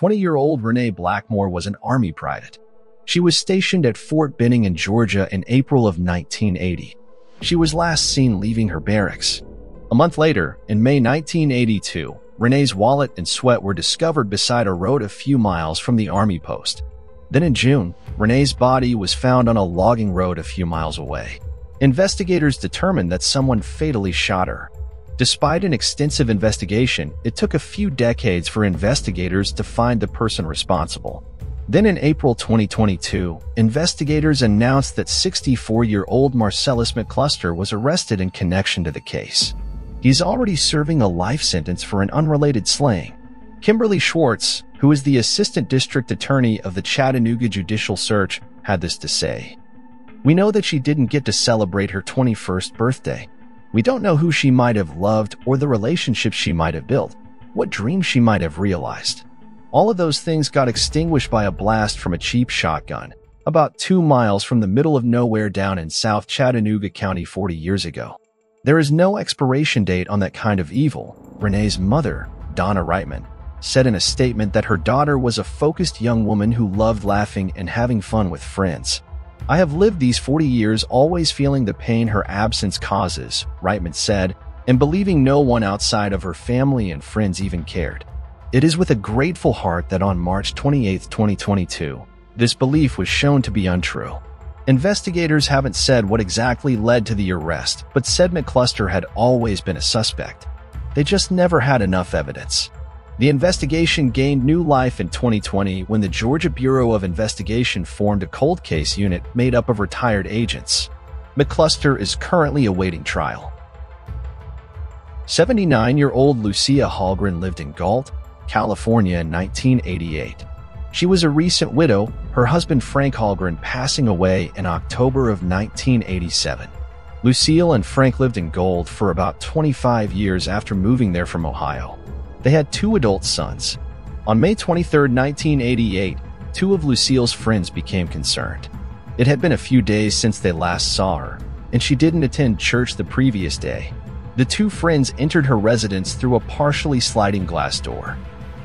20-year-old Renee Blackmore was an Army private. She was stationed at Fort Benning in Georgia in April of 1980. She was last seen leaving her barracks. A month later, in May 1982, Renee's wallet and sweat were discovered beside a road a few miles from the Army post. Then in June, Renee's body was found on a logging road a few miles away. Investigators determined that someone fatally shot her. Despite an extensive investigation, it took a few decades for investigators to find the person responsible. Then in April 2022, investigators announced that 64-year-old Marcellus McCluster was arrested in connection to the case. He's already serving a life sentence for an unrelated slaying. Kimberly Schwartz, who is the assistant district attorney of the Chattahoochee Judicial Search, had this to say. We know that she didn't get to celebrate her 21st birthday. We don't know who she might have loved or the relationships she might have built, what dreams she might have realized. All of those things got extinguished by a blast from a cheap shotgun, about two miles from the middle of nowhere down in South Chattahoochee County 40 years ago. There is no expiration date on that kind of evil, Renee's mother, Donna Reitman, said in a statement that her daughter was a focused young woman who loved laughing and having fun with friends. I have lived these 40 years always feeling the pain her absence causes, Reitman said, and believing no one outside of her family and friends even cared. It is with a grateful heart that on March 28, 2022, this belief was shown to be untrue. Investigators haven't said what exactly led to the arrest, but said McCluster had always been a suspect. They just never had enough evidence. The investigation gained new life in 2020 when the Georgia Bureau of Investigation formed a cold case unit made up of retired agents. McCluster is currently awaiting trial. 79-year-old Lucille Hallgren lived in Galt, California in 1988. She was a recent widow, her husband Frank Hallgren passing away in October of 1987. Lucille and Frank lived in Galt for about 25 years after moving there from Ohio. They had two adult sons. On May 23, 1988, two of Lucille's friends became concerned. It had been a few days since they last saw her, and she didn't attend church the previous day. The two friends entered her residence through a partially sliding glass door.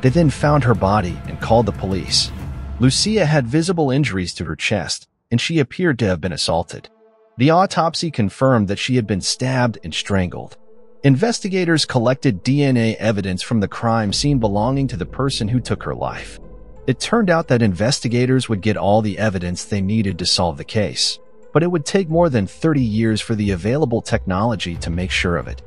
They then found her body and called the police. Lucille had visible injuries to her chest, and she appeared to have been assaulted. The autopsy confirmed that she had been stabbed and strangled. Investigators collected DNA evidence from the crime scene belonging to the person who took her life. It turned out that investigators would get all the evidence they needed to solve the case, but it would take more than 30 years for the available technology to make sure of it.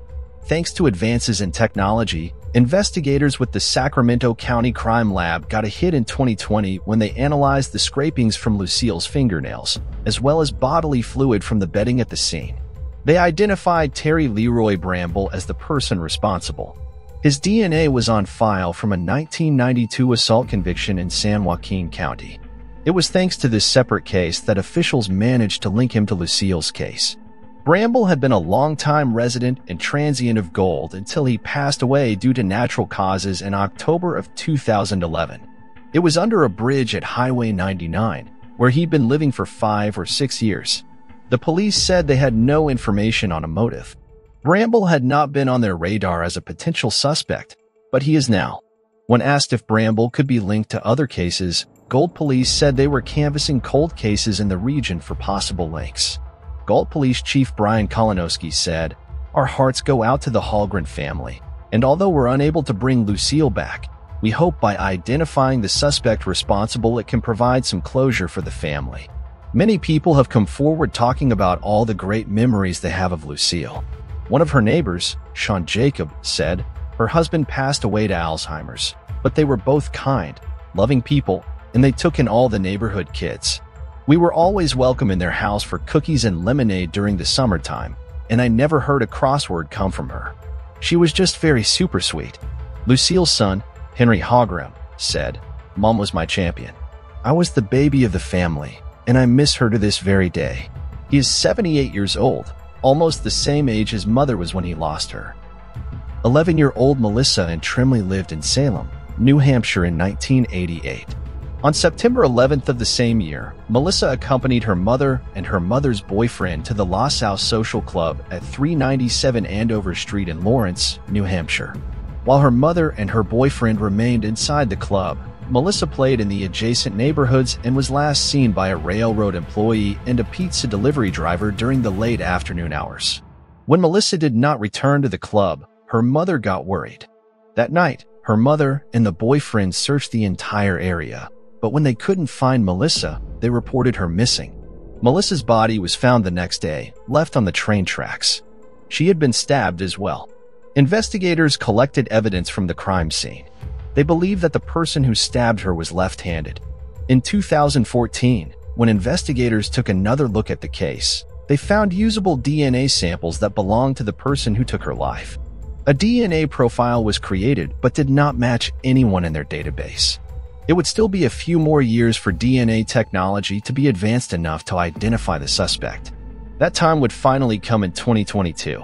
Thanks to advances in technology, investigators with the Sacramento County Crime Lab got a hit in 2020 when they analyzed the scrapings from Lucille's fingernails, as well as bodily fluid from the bedding at the scene. They identified Terry Leroy Bramble as the person responsible. His DNA was on file from a 1992 assault conviction in San Joaquin County. It was thanks to this separate case that officials managed to link him to Lucille's case. Bramble had been a long-time resident and transient of Galt until he passed away due to natural causes in October of 2011. It was under a bridge at Highway 99, where he'd been living for five or six years. The police said they had no information on a motive. Bramble had not been on their radar as a potential suspect, but he is now. When asked if Bramble could be linked to other cases, Galt Police said they were canvassing cold cases in the region for possible links. Galt Police Chief Brian Kalinowski said, Our hearts go out to the Hallgren family, and although we're unable to bring Lucille back, we hope by identifying the suspect responsible it can provide some closure for the family. Many people have come forward talking about all the great memories they have of Lucille. One of her neighbors, Sean Jacob, said her husband passed away to Alzheimer's, but they were both kind, loving people, and they took in all the neighborhood kids. We were always welcome in their house for cookies and lemonade during the summertime, and I never heard a crossword come from her. She was just very super sweet. Lucille's son, Henry Hallgren, said, Mom was my champion. I was the baby of the family, and I miss her to this very day. He is 78 years old, almost the same age his mother was when he lost her. 11-year-old Melissa and Tremblay lived in Salem, New Hampshire in 1988. On September 11th of the same year, Melissa accompanied her mother and her mother's boyfriend to the La South Social Club at 397 Andover Street in Lawrence, New Hampshire. While her mother and her boyfriend remained inside the club, Melissa played in the adjacent neighborhoods and was last seen by a railroad employee and a pizza delivery driver during the late afternoon hours. When Melissa did not return to the club, her mother got worried. That night, her mother and the boyfriend searched the entire area, but when they couldn't find Melissa, they reported her missing. Melissa's body was found the next day, left on the train tracks. She had been stabbed as well. Investigators collected evidence from the crime scene. They believe that the person who stabbed her was left-handed. In 2014, when investigators took another look at the case, they found usable DNA samples that belonged to the person who took her life. A DNA profile was created but did not match anyone in their database. It would still be a few more years for DNA technology to be advanced enough to identify the suspect. That time would finally come in 2022.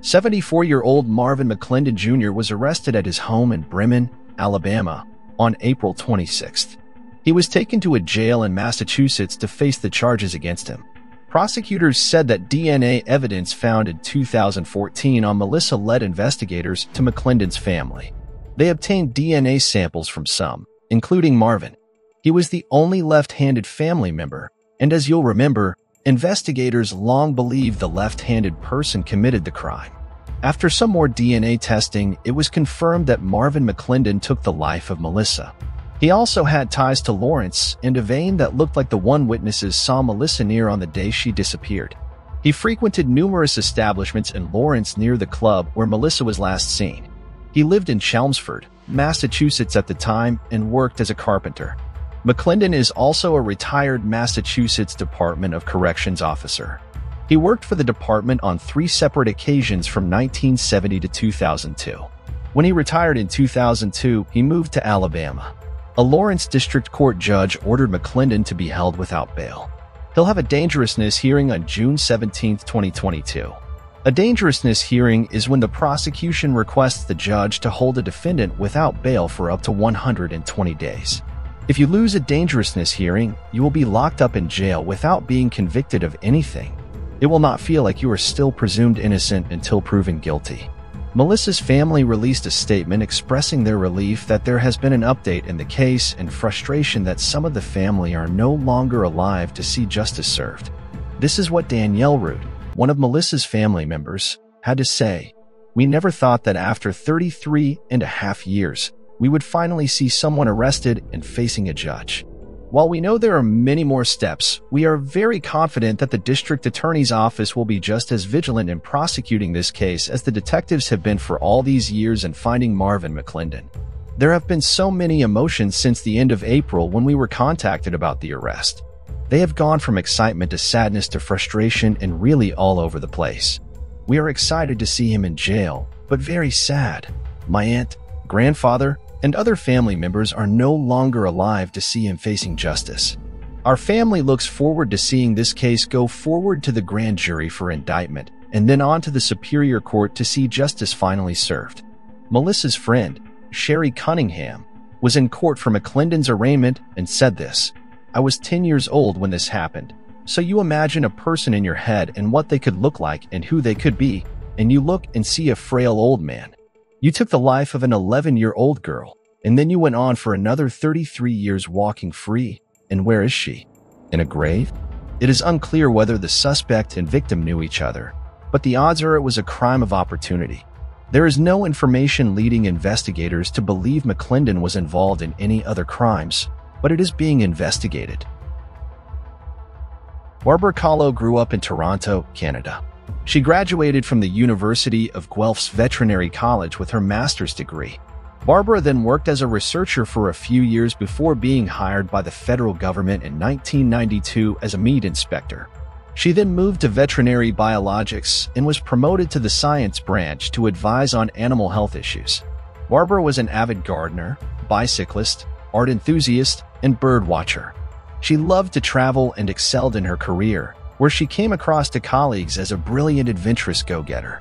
74-year-old Marvin McClendon Jr. was arrested at his home in Bremen, Alabama, on April 26th. He was taken to a jail in Massachusetts to face the charges against him. Prosecutors said that DNA evidence found in 2014 on Melissa led investigators to McClendon's family. They obtained DNA samples from some, including Marvin. He was the only left-handed family member, and as you'll remember, investigators long believed the left-handed person committed the crime. After some more DNA testing, it was confirmed that Marvin McClendon took the life of Melissa. He also had ties to Lawrence and a vein that looked like the one witnesses saw Melissa near on the day she disappeared. He frequented numerous establishments in Lawrence near the club where Melissa was last seen. He lived in Chelmsford, Massachusetts at the time and worked as a carpenter. McClendon is also a retired Massachusetts Department of Corrections officer. He worked for the department on three separate occasions from 1970 to 2002. When he retired in 2002, he moved to Alabama. A Lawrence District Court judge ordered McClendon to be held without bail. He'll have a dangerousness hearing on June 17, 2022. A dangerousness hearing is when the prosecution requests the judge to hold a defendant without bail for up to 120 days. If you lose a dangerousness hearing, you will be locked up in jail without being convicted of anything. It will not feel like you are still presumed innocent until proven guilty. Melissa's family released a statement expressing their relief that there has been an update in the case and frustration that some of the family are no longer alive to see justice served. This is what Danielle Root, one of Melissa's family members, had to say. We never thought that after 33 and a half years, we would finally see someone arrested and facing a judge. While we know there are many more steps, we are very confident that the district attorney's office will be just as vigilant in prosecuting this case as the detectives have been for all these years in finding Marvin McClendon. There have been so many emotions since the end of April when we were contacted about the arrest. They have gone from excitement to sadness to frustration and really all over the place. We are excited to see him in jail, but very sad. My aunt, grandfather, and other family members are no longer alive to see him facing justice. Our family looks forward to seeing this case go forward to the grand jury for indictment and then on to the Superior Court to see justice finally served. Melissa's friend, Sherry Cunningham, was in court for McClendon's arraignment and said this, I was 10 years old when this happened. So you imagine a person in your head and what they could look like and who they could be, and you look and see a frail old man. You took the life of an 11-year-old girl, and then you went on for another 33 years walking free. And where is she? In a grave? It is unclear whether the suspect and victim knew each other, but the odds are it was a crime of opportunity. There is no information leading investigators to believe McClendon was involved in any other crimes, but it is being investigated. Barbara Kahlo grew up in Toronto, Canada. She graduated from the University of Guelph's Veterinary College with her master's degree. Barbara then worked as a researcher for a few years before being hired by the federal government in 1992 as a meat inspector. She then moved to veterinary biologics and was promoted to the science branch to advise on animal health issues. Barbara was an avid gardener, bicyclist, art enthusiast, and bird watcher. She loved to travel and excelled in her career, where she came across to colleagues as a brilliant adventurous go-getter.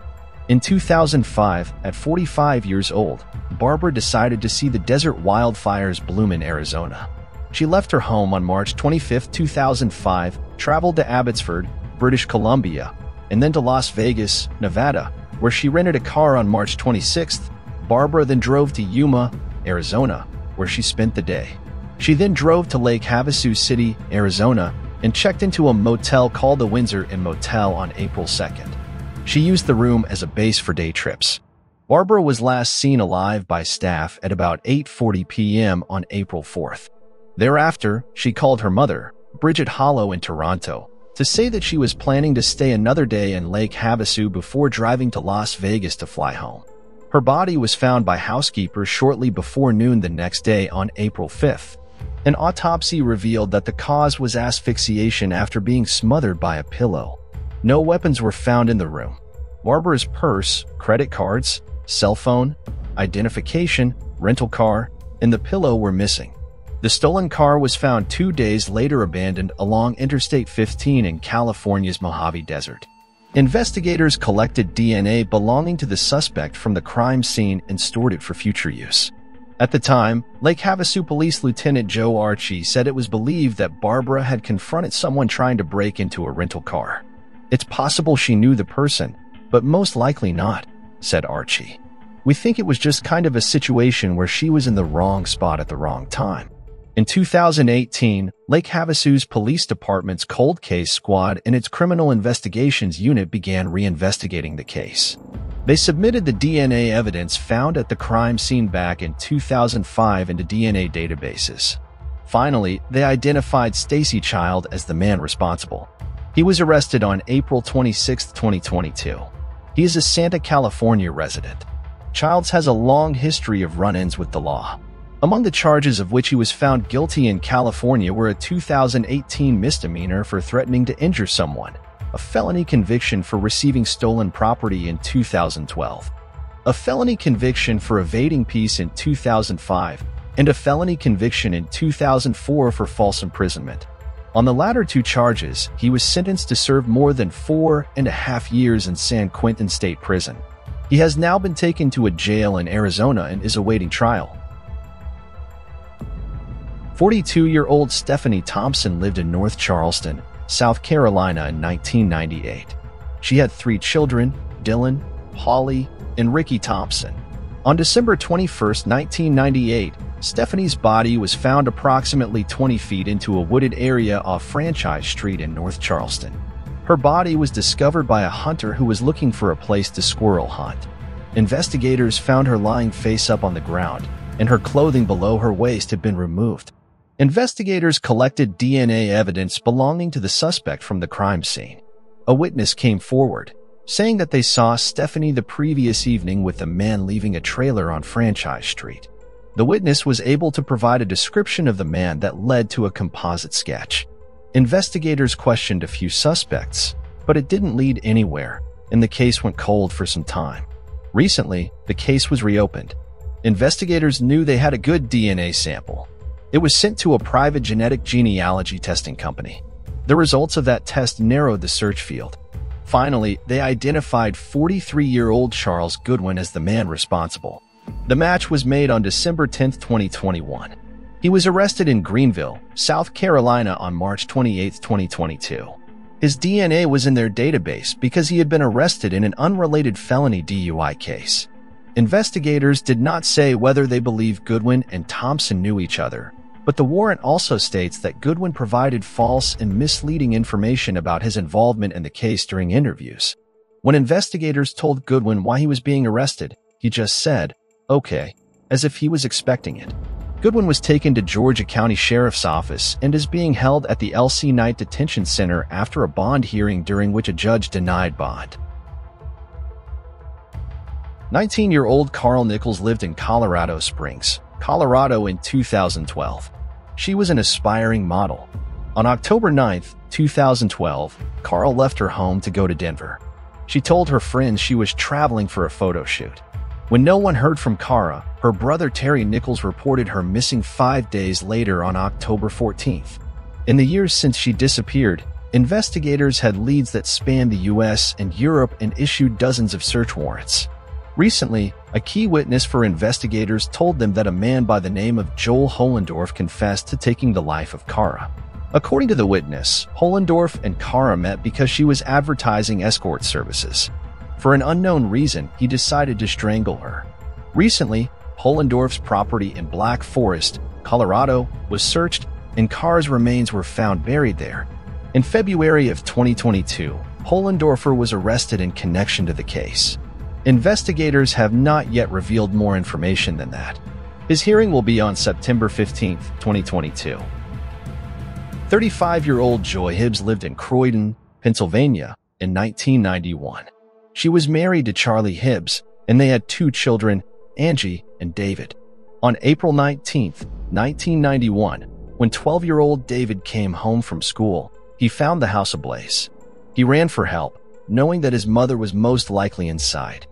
In 2005, at 45 years old, Barbara decided to see the desert wildfires bloom in Arizona. She left her home on March 25, 2005, traveled to Abbotsford, British Columbia, and then to Las Vegas, Nevada, where she rented a car on March 26. Barbara then drove to Yuma, Arizona, where she spent the day. She then drove to Lake Havasu City, Arizona, and checked into a motel called the Windsor Inn Motel on April 2nd. She used the room as a base for day trips. Barbara was last seen alive by staff at about 8.40 p.m. on April 4th. Thereafter, she called her mother, Bridget Hollow in Toronto, to say that she was planning to stay another day in Lake Havasu before driving to Las Vegas to fly home. Her body was found by housekeepers shortly before noon the next day on April 5th. An autopsy revealed that the cause was asphyxiation after being smothered by a pillow. No weapons were found in the room. Barbara's purse, credit cards, cell phone, identification, rental car, and the pillow were missing. The stolen car was found two days later abandoned along Interstate 15 in California's Mojave Desert. Investigators collected DNA belonging to the suspect from the crime scene and stored it for future use. At the time, Lake Havasu Police Lieutenant Joe Archie said it was believed that Barbara had confronted someone trying to break into a rental car. It's possible she knew the person, but most likely not, said Archie. We think it was just kind of a situation where she was in the wrong spot at the wrong time. In 2018, Lake Havasu's police department's cold case squad and its criminal investigations unit began reinvestigating the case. They submitted the DNA evidence found at the crime scene back in 2005 into DNA databases. Finally, they identified Stacy Child as the man responsible. He was arrested on April 26, 2022. He is a Santa California resident. Childs has a long history of run-ins with the law. Among the charges of which he was found guilty in California were a 2018 misdemeanor for threatening to injure someone, a felony conviction for receiving stolen property in 2012, a felony conviction for evading peace in 2005, and a felony conviction in 2004 for false imprisonment. On the latter two charges, he was sentenced to serve more than four and a half years in San Quentin State Prison. He has now been taken to a jail in Arizona and is awaiting trial. 42-year-old Stephanie Thompson lived in North Charleston, South Carolina in 1998. She had three children, Dylan, Holly, and Ricky Thompson. On December 21, 1998, Stephanie's body was found approximately 20 feet into a wooded area off Franchise Street in North Charleston. Her body was discovered by a hunter who was looking for a place to squirrel hunt. Investigators found her lying face up on the ground, and her clothing below her waist had been removed. Investigators collected DNA evidence belonging to the suspect from the crime scene. A witness came forward, saying that they saw Stephanie the previous evening with a man leaving a trailer on Franchise Street. The witness was able to provide a description of the man that led to a composite sketch. Investigators questioned a few suspects, but it didn't lead anywhere, and the case went cold for some time. Recently, the case was reopened. Investigators knew they had a good DNA sample, it was sent to a private genetic genealogy testing company. The results of that test narrowed the search field. Finally, they identified 43-year-old Charles Goodwin as the man responsible. The match was made on December 10, 2021. He was arrested in Greenville, South Carolina on March 28, 2022. His DNA was in their database because he had been arrested in an unrelated felony DUI case. Investigators did not say whether they believe Goodwin and Thompson knew each other, but the warrant also states that Goodwin provided false and misleading information about his involvement in the case during interviews. When investigators told Goodwin why he was being arrested, he just said, okay, as if he was expecting it. Goodwin was taken to Georgia County Sheriff's Office and is being held at the LC Knight Detention Center after a bond hearing during which a judge denied bond. 19-year-old Kara Nichols lived in Colorado Springs, Colorado in 2012. She was an aspiring model. On October 9, 2012, Kara left her home to go to Denver. She told her friends she was traveling for a photo shoot. When no one heard from Kara, her brother Terry Nichols reported her missing five days later on October 14th. In the years since she disappeared, investigators had leads that spanned the US and Europe and issued dozens of search warrants. Recently, a key witness for investigators told them that a man by the name of Joel Hollendorf confessed to taking the life of Kara. According to the witness, Hollendorf and Kara met because she was advertising escort services. For an unknown reason, he decided to strangle her. Recently, Hollendorf's property in Black Forest Colorado, was searched and Kara's remains were found buried there. In February of 2022, Hollendorfer was arrested in connection to the case. Investigators have not yet revealed more information than that. His hearing will be on September 15, 2022. 35-year-old Joy Hibbs lived in Croydon, Pennsylvania in 1991. She was married to Charlie Hibbs, and they had two children, Angie and David. On April 19, 1991, when 12-year-old David came home from school, he found the house ablaze. He ran for help, knowing that his mother was most likely inside.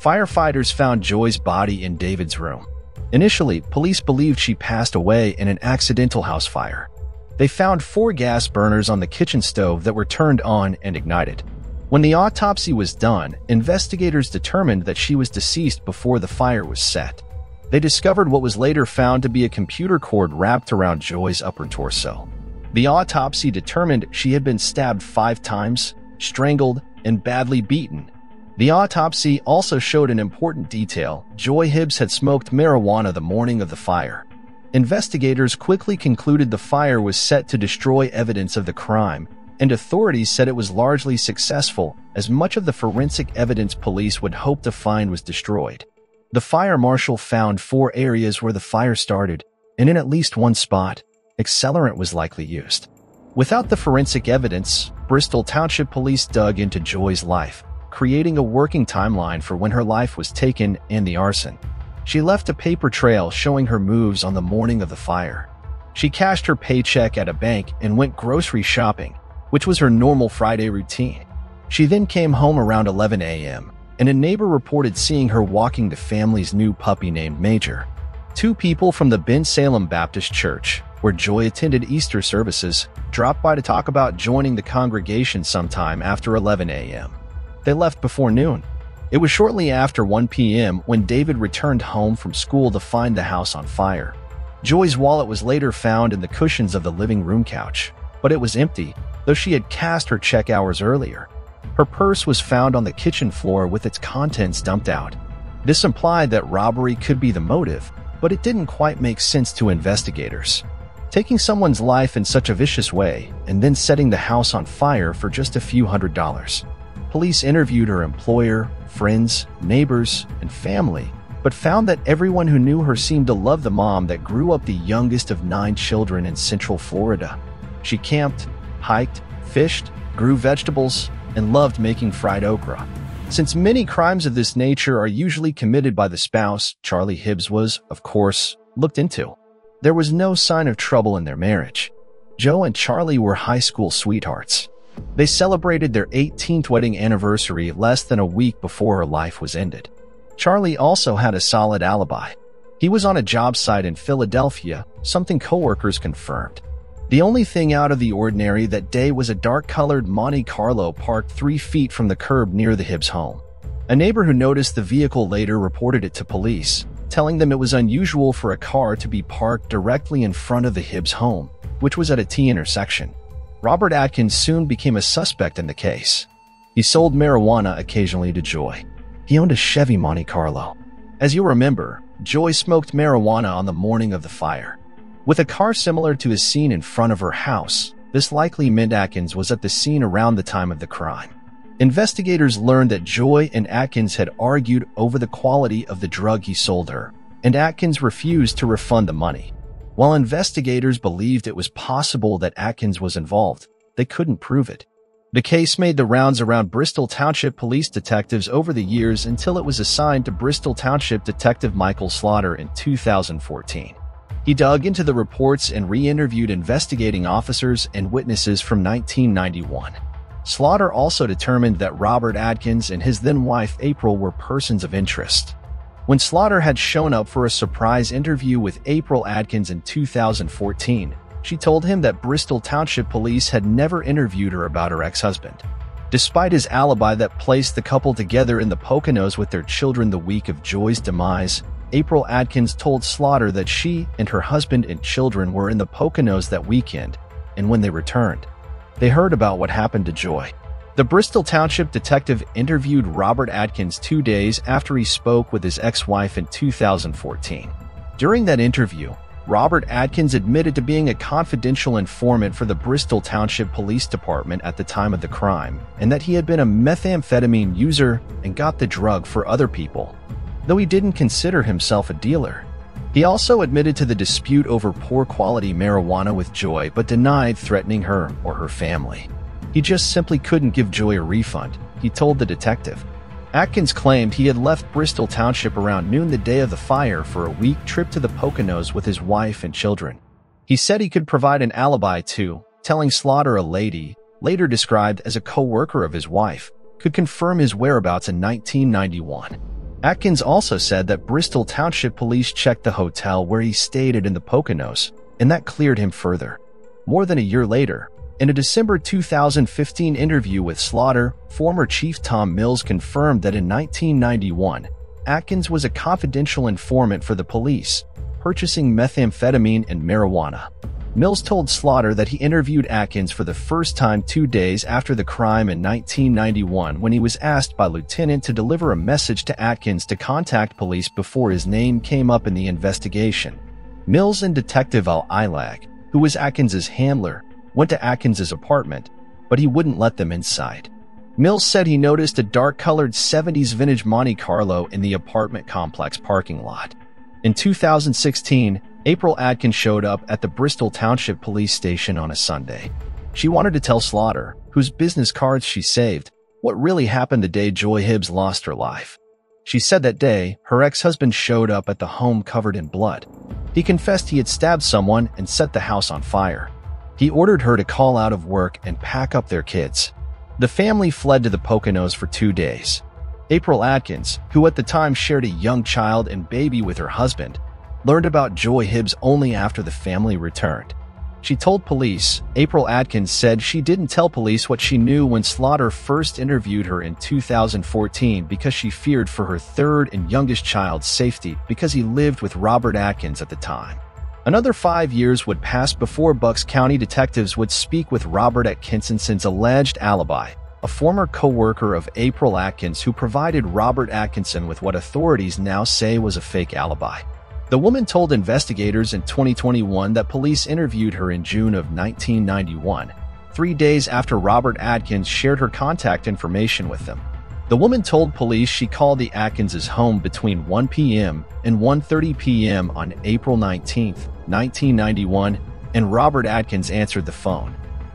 Firefighters found Joy's body in David's room. Initially, police believed she passed away in an accidental house fire. They found four gas burners on the kitchen stove that were turned on and ignited. When the autopsy was done, investigators determined that she was deceased before the fire was set. They discovered what was later found to be a computer cord wrapped around Joy's upper torso. The autopsy determined she had been stabbed five times, strangled, and badly beaten. The autopsy also showed an important detail. Joy Hibbs had smoked marijuana the morning of the fire. Investigators quickly concluded the fire was set to destroy evidence of the crime, and authorities said it was largely successful as much of the forensic evidence police would hope to find was destroyed. The fire marshal found four areas where the fire started, and in at least one spot, accelerant was likely used. Without the forensic evidence, Bristol Township Police dug into Joy's life, creating a working timeline for when her life was taken and the arson. She left a paper trail showing her moves on the morning of the fire. She cashed her paycheck at a bank and went grocery shopping, which was her normal Friday routine. She then came home around 11 a.m., and a neighbor reported seeing her walking the family's new puppy named Major. Two people from the Bensalem Baptist Church, where Joy attended Easter services, dropped by to talk about joining the congregation sometime after 11 a.m. They left before noon. It was shortly after 1 p.m. when David returned home from school to find the house on fire. Joy's wallet was later found in the cushions of the living room couch, but it was empty though she had cast her check hours earlier. Her purse was found on the kitchen floor with its contents dumped out. This implied that robbery could be the motive, but it didn't quite make sense to investigators. Taking someone's life in such a vicious way and then setting the house on fire for just a few hundred dollars. Police interviewed her employer, friends, neighbors, and family, but found that everyone who knew her seemed to love the mom that grew up the youngest of nine children in Central Florida. She camped, hiked, fished, grew vegetables, and loved making fried okra. Since many crimes of this nature are usually committed by the spouse, Charlie Hibbs was, of course, looked into. There was no sign of trouble in their marriage. Joy and Charlie were high school sweethearts. They celebrated their 18th wedding anniversary less than a week before her life was ended. Charlie also had a solid alibi. He was on a job site in Philadelphia, something coworkers confirmed. The only thing out of the ordinary that day was a dark-colored Monte Carlo parked three feet from the curb near the Hibbs home. A neighbor who noticed the vehicle later reported it to police, telling them it was unusual for a car to be parked directly in front of the Hibbs home, which was at a T intersection. Robert Atkins soon became a suspect in the case. He sold marijuana occasionally to Joy. He owned a Chevy Monte Carlo. As you remember, Joy smoked marijuana on the morning of the fire. With a car similar to his scene in front of her house, this likely meant Atkins was at the scene around the time of the crime. Investigators learned that Joy and Atkins had argued over the quality of the drug he sold her, and Atkins refused to refund the money. While investigators believed it was possible that Atkins was involved, they couldn't prove it. The case made the rounds around Bristol Township police detectives over the years until it was assigned to Bristol Township Detective Michael Slaughter in 2014. He dug into the reports and re-interviewed investigating officers and witnesses from 1991. Slaughter also determined that Robert Atkins and his then-wife April were persons of interest. When Slaughter had shown up for a surprise interview with April Atkins in 2014, she told him that Bristol Township Police had never interviewed her about her ex-husband. Despite his alibi that placed the couple together in the Poconos with their children the week of Joy's demise, April Atkins told Slaughter that she and her husband and children were in the Poconos that weekend, and when they returned, they heard about what happened to Joy. The Bristol Township detective interviewed Robert Atkins two days after he spoke with his ex-wife in 2014. During that interview, Robert Atkins admitted to being a confidential informant for the Bristol Township Police Department at the time of the crime, and that he had been a methamphetamine user and got the drug for other people, though he didn't consider himself a dealer. He also admitted to the dispute over poor quality marijuana with Joy but denied threatening her or her family. He just simply couldn't give Joy a refund, he told the detective. Atkins claimed he had left Bristol Township around noon the day of the fire for a week trip to the Poconos with his wife and children. He said he could provide an alibi too, telling Slaughter a lady, later described as a co-worker of his wife, could confirm his whereabouts in 1991. Atkins also said that Bristol Township police checked the hotel where he stayed in the Poconos, and that cleared him further. More than a year later, in a December 2015 interview with Slaughter, former Chief Tom Mills confirmed that in 1991, Atkins was a confidential informant for the police, purchasing methamphetamine and marijuana. Mills told Slaughter that he interviewed Atkins for the first time two days after the crime in 1991 when he was asked by Lieutenant to deliver a message to Atkins to contact police before his name came up in the investigation. Mills and Detective Al Ilag, who was Atkins's handler, went to Atkins's apartment, but he wouldn't let them inside. Mills said he noticed a dark-colored 70s vintage Monte Carlo in the apartment complex parking lot. In 2016, April Atkins showed up at the Bristol Township Police Station on a Sunday. She wanted to tell Slaughter, whose business cards she saved, what really happened the day Joy Hibbs lost her life. She said that day, her ex-husband showed up at the home covered in blood. He confessed he had stabbed someone and set the house on fire. He ordered her to call out of work and pack up their kids. The family fled to the Poconos for two days. April Atkins, who at the time shared a young child and baby with her husband, learned about Joy Hibbs only after the family returned. She told police, April Atkins said she didn't tell police what she knew when Slaughter first interviewed her in 2014 because she feared for her third and youngest child's safety because he lived with Robert Atkins at the time. Another five years would pass before Bucks County detectives would speak with Robert Atkinson's alleged alibi, a former co-worker of April Atkins who provided Robert Atkinson with what authorities now say was a fake alibi. The woman told investigators in 2021 that police interviewed her in June of 1991, three days after Robert Atkins shared her contact information with them. The woman told police she called the Atkinses' home between 1 p.m. and 1.30 p.m. on April 19, 1991, and Robert Atkins answered the phone.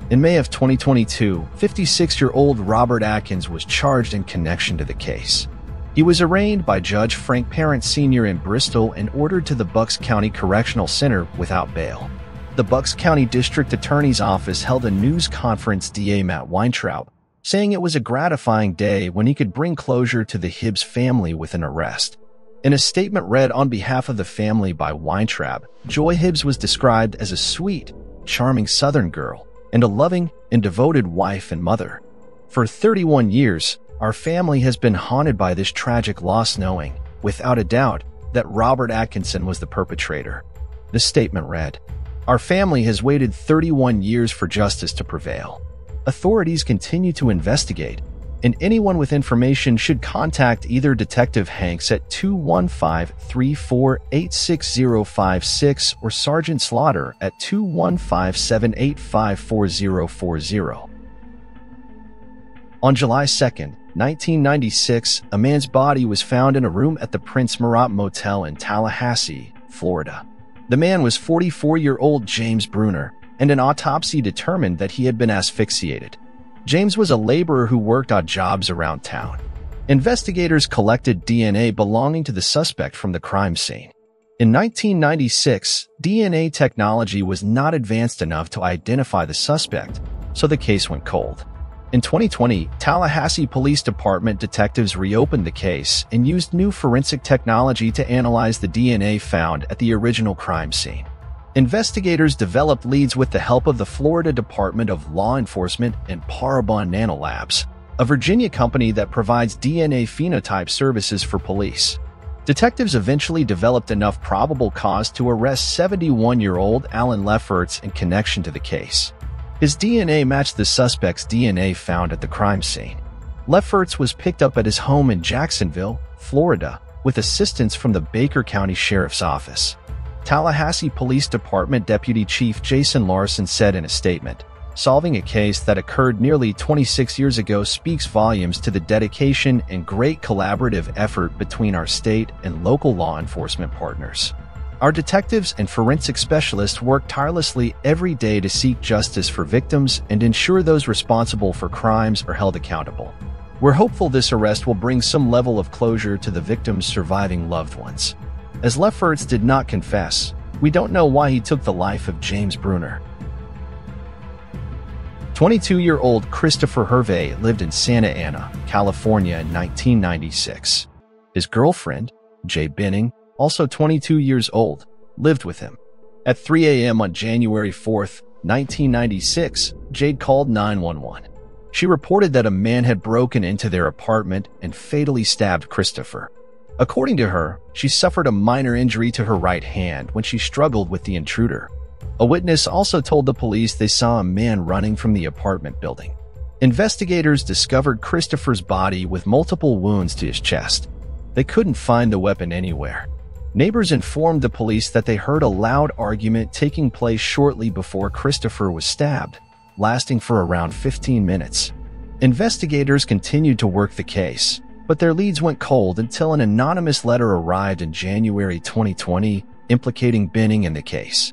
In May of 2022, 56-year-old Robert Atkins was charged in connection to the case. He was arraigned by Judge Frank Parent Sr. in Bristol and ordered to the Bucks County Correctional Center without bail. The Bucks County District Attorney's Office held a news conference DA Matt Weintraub saying it was a gratifying day when he could bring closure to the Hibbs family with an arrest. In a statement read on behalf of the family by Weintraub, Joy Hibbs was described as a sweet, charming Southern girl and a loving and devoted wife and mother. For 31 years, our family has been haunted by this tragic loss knowing, without a doubt, that Robert Atkinson was the perpetrator. The statement read, Our family has waited 31 years for justice to prevail authorities continue to investigate, and anyone with information should contact either Detective Hanks at 215-34-86056 or Sergeant Slaughter at 215-785-4040. On July 2, 1996, a man's body was found in a room at the Prince Murat Motel in Tallahassee, Florida. The man was 44-year-old James Bruner, and an autopsy determined that he had been asphyxiated. James was a laborer who worked odd jobs around town. Investigators collected DNA belonging to the suspect from the crime scene. In 1996, DNA technology was not advanced enough to identify the suspect, so the case went cold. In 2020, Tallahassee Police Department detectives reopened the case and used new forensic technology to analyze the DNA found at the original crime scene. Investigators developed leads with the help of the Florida Department of Law Enforcement and Parabon Nanolabs, a Virginia company that provides DNA phenotype services for police. Detectives eventually developed enough probable cause to arrest 71-year-old Alan Lefferts in connection to the case. His DNA matched the suspect's DNA found at the crime scene. Lefferts was picked up at his home in Jacksonville, Florida, with assistance from the Baker County Sheriff's Office. Tallahassee Police Department Deputy Chief Jason Larson said in a statement, Solving a case that occurred nearly 26 years ago speaks volumes to the dedication and great collaborative effort between our state and local law enforcement partners. Our detectives and forensic specialists work tirelessly every day to seek justice for victims and ensure those responsible for crimes are held accountable. We're hopeful this arrest will bring some level of closure to the victim's surviving loved ones. As Lefferts did not confess, we don't know why he took the life of James Bruner. 22-year-old Christopher Hervé lived in Santa Ana, California in 1996. His girlfriend, Jade Benning, also 22 years old, lived with him. At 3 a.m. on January 4, 1996, Jade called 911. She reported that a man had broken into their apartment and fatally stabbed Christopher. According to her, she suffered a minor injury to her right hand when she struggled with the intruder. A witness also told the police they saw a man running from the apartment building. Investigators discovered Christopher's body with multiple wounds to his chest. They couldn't find the weapon anywhere. Neighbors informed the police that they heard a loud argument taking place shortly before Christopher was stabbed lasting for around 15 minutes. Investigators continued to work the case, but their leads went cold until an anonymous letter arrived in January 2020 implicating Benning in the case.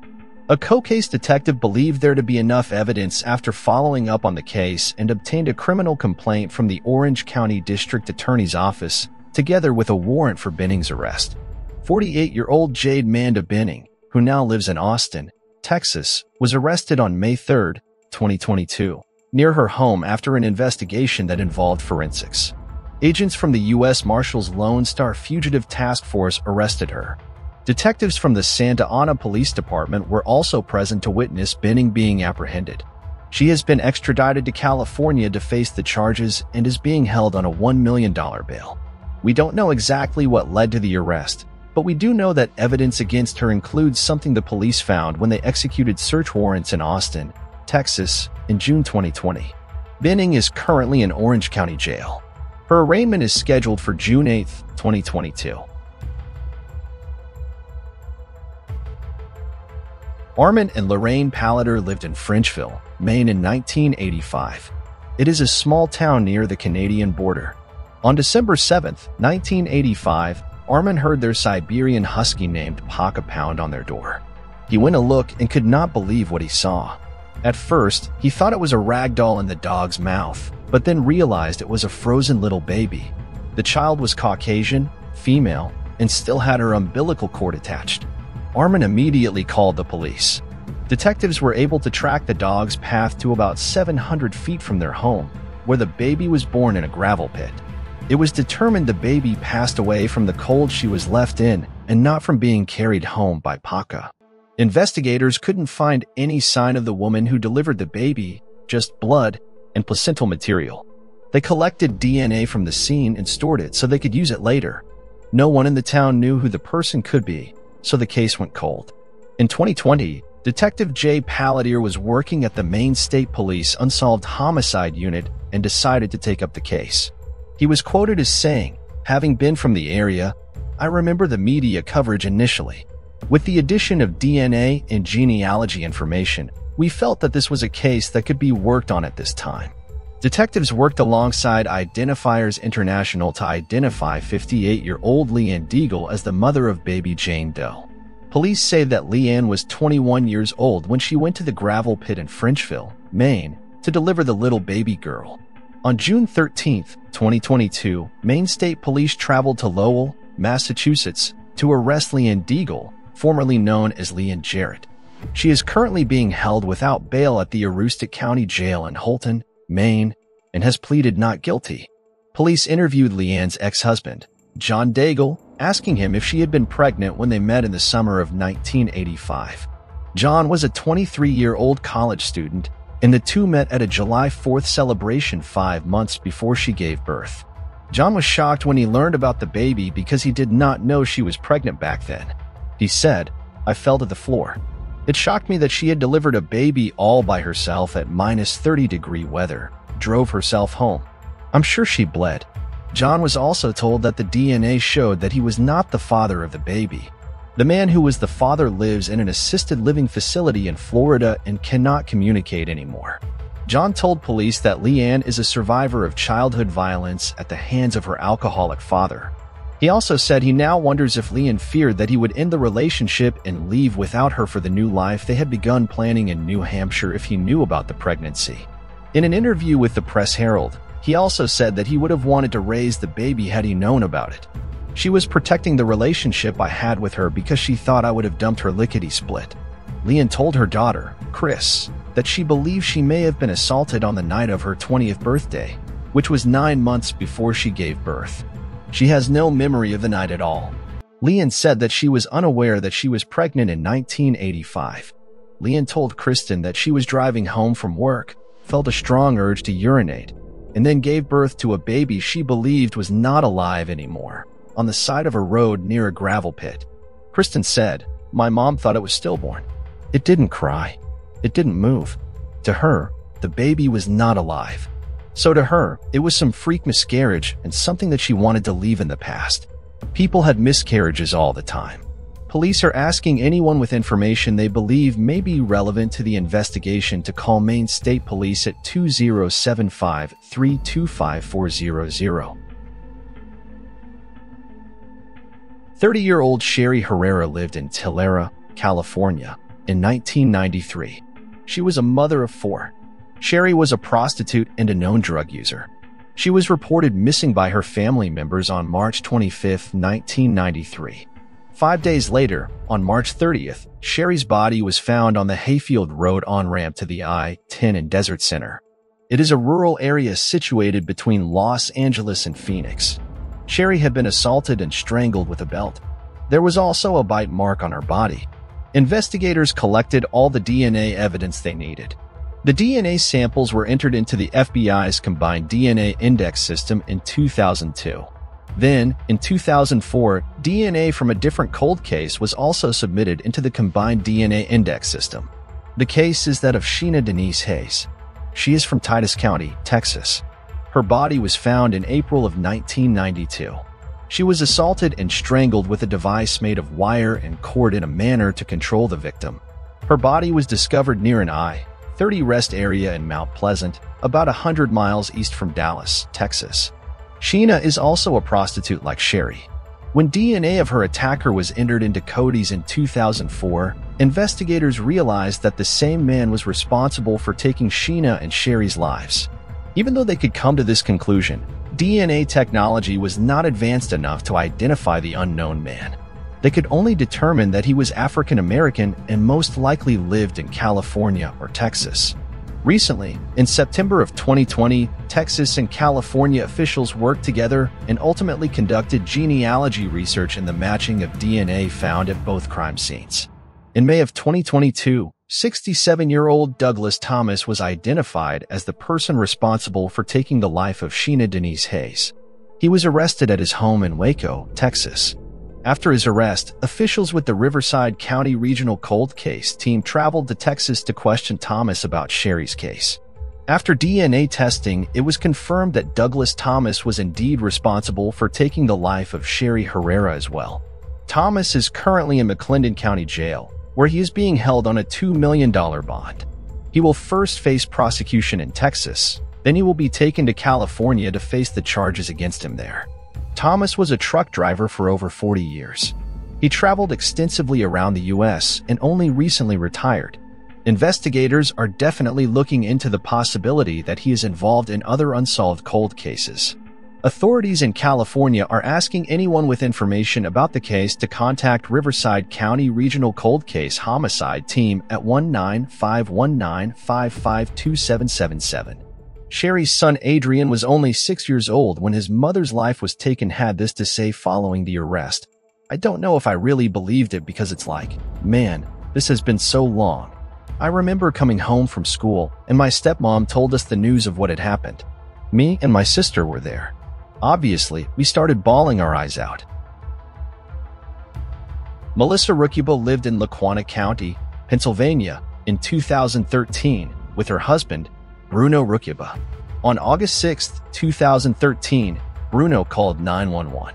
A co-case detective believed there to be enough evidence after following up on the case and obtained a criminal complaint from the Orange County District Attorney's Office, together with a warrant for Benning's arrest. 48-year-old Jade Manda Benning, who now lives in Austin, Texas, was arrested on May 3, 2022, near her home after an investigation that involved forensics. Agents from the U.S. Marshals Lone Star Fugitive Task Force arrested her. Detectives from the Santa Ana Police Department were also present to witness Benning being apprehended. She has been extradited to California to face the charges and is being held on a $1 million bail. We don't know exactly what led to the arrest, but we do know that evidence against her includes something the police found when they executed search warrants in Austin Texas, in June 2020. Benning is currently in Orange County Jail. Her arraignment is scheduled for June 8, 2022. Armand and Lorraine Pelletier lived in Frenchville, Maine in 1985. It is a small town near the Canadian border. On December 7, 1985, Armand heard their Siberian husky named Paka pound on their door. He went a look and could not believe what he saw. At first, he thought it was a rag doll in the dog's mouth, but then realized it was a frozen little baby. The child was Caucasian, female, and still had her umbilical cord attached. Armand immediately called the police. Detectives were able to track the dog's path to about 700 feet from their home, where the baby was born in a gravel pit. It was determined the baby passed away from the cold she was left in and not from being carried home by Paka. Investigators couldn't find any sign of the woman who delivered the baby, just blood and placental material. They collected DNA from the scene and stored it so they could use it later. No one in the town knew who the person could be, so the case went cold. In 2020, Detective Jay Pelletier was working at the Maine State Police Unsolved Homicide Unit and decided to take up the case. He was quoted as saying, having been from the area, I remember the media coverage initially. With the addition of DNA and genealogy information, we felt that this was a case that could be worked on at this time. Detectives worked alongside Identifiers International to identify 58-year-old Leanne Daigle as the mother of baby Jane Doe. Police say that Leanne was 21 years old when she went to the gravel pit in Frenchville, Maine, to deliver the little baby girl. On June 13, 2022, Maine State Police traveled to Lowell, Massachusetts, to arrest Leanne Daigle formerly known as Leanne Jarrett. She is currently being held without bail at the Aroostook County Jail in Houlton, Maine, and has pleaded not guilty. Police interviewed Leanne's ex-husband, John Daigle, asking him if she had been pregnant when they met in the summer of 1985. John was a 23-year-old college student, and the two met at a July 4th celebration five months before she gave birth. John was shocked when he learned about the baby because he did not know she was pregnant back then. He said, I fell to the floor. It shocked me that she had delivered a baby all by herself at minus 30 degree weather, drove herself home. I'm sure she bled. John was also told that the DNA showed that he was not the father of the baby. The man who was the father lives in an assisted living facility in Florida and cannot communicate anymore. John told police that Leanne is a survivor of childhood violence at the hands of her alcoholic father. He also said he now wonders if Leanne feared that he would end the relationship and leave without her for the new life they had begun planning in New Hampshire if he knew about the pregnancy. In an interview with the Press Herald, he also said that he would have wanted to raise the baby had he known about it. She was protecting the relationship I had with her because she thought I would have dumped her lickety split. Leanne told her daughter, Chris, that she believes she may have been assaulted on the night of her 20th birthday, which was nine months before she gave birth. She has no memory of the night at all. Leanne said that she was unaware that she was pregnant in 1985. Leanne told Kristen that she was driving home from work, felt a strong urge to urinate, and then gave birth to a baby she believed was not alive anymore, on the side of a road near a gravel pit. Kristen said, My mom thought it was stillborn. It didn't cry. It didn't move. To her, the baby was not alive. So to her, it was some freak miscarriage and something that she wanted to leave in the past. People had miscarriages all the time. Police are asking anyone with information they believe may be relevant to the investigation to call Maine State Police at 2075 325 400. 30 year old Sherry Herrera lived in Tulare, California in 1993. She was a mother of four Sherry was a prostitute and a known drug user. She was reported missing by her family members on March 25, 1993. Five days later, on March 30th, Sherry's body was found on the Hayfield Road on-ramp to the I-10 in Desert Center. It is a rural area situated between Los Angeles and Phoenix. Sherry had been assaulted and strangled with a belt. There was also a bite mark on her body. Investigators collected all the DNA evidence they needed. The DNA samples were entered into the FBI's combined DNA index system in 2002. Then, in 2004, DNA from a different cold case was also submitted into the combined DNA index system. The case is that of Sheena Denise Hayes. She is from Titus County, Texas. Her body was found in April of 1992. She was assaulted and strangled with a device made of wire and cord in a manner to control the victim. Her body was discovered near an eye, 30 rest area in Mount Pleasant, about 100 miles east from Dallas, Texas. Sheena is also a prostitute like Sherry. When DNA of her attacker was entered into CODIS in 2004, investigators realized that the same man was responsible for taking Sheena and Sherry's lives. Even though they could come to this conclusion, DNA technology was not advanced enough to identify the unknown man. They could only determine that he was African American and most likely lived in California or Texas. Recently, in September of 2020, Texas and California officials worked together and ultimately conducted genealogy research in the matching of DNA found at both crime scenes. In May of 2022, 67-year-old Douglas Thomas was identified as the person responsible for taking the life of Sheena Denise Hayes. He was arrested at his home in Waco, Texas. After his arrest, officials with the Riverside County Regional Cold Case team traveled to Texas to question Thomas about Sherry's case. After DNA testing, it was confirmed that Douglas Thomas was indeed responsible for taking the life of Sherry Herrera as well. Thomas is currently in McLennan County Jail, where he is being held on a $2 million bond. He will first face prosecution in Texas, then he will be taken to California to face the charges against him there. Thomas was a truck driver for over 40 years. He traveled extensively around the U.S. and only recently retired. Investigators are definitely looking into the possibility that he is involved in other unsolved cold cases. Authorities in California are asking anyone with information about the case to contact Riverside County Regional Cold Case Homicide Team at 19519 552777. Sherry's son Adrian was only six years old when his mother's life was taken had this to say following the arrest. I don't know if I really believed it because it's like, man, this has been so long. I remember coming home from school and my stepmom told us the news of what had happened. Me and my sister were there. Obviously, we started bawling our eyes out. Melissa Rukuba lived in Lackawanna County, Pennsylvania in 2013 with her husband Bruno Rukuba. On August 6, 2013, Bruno called 911.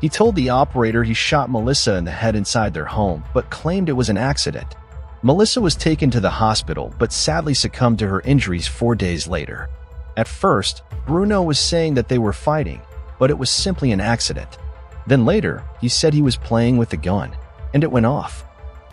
He told the operator he shot Melissa in the head inside their home, but claimed it was an accident. Melissa was taken to the hospital, but sadly succumbed to her injuries four days later. At first, Bruno was saying that they were fighting, but it was simply an accident. Then later, he said he was playing with the gun, and it went off.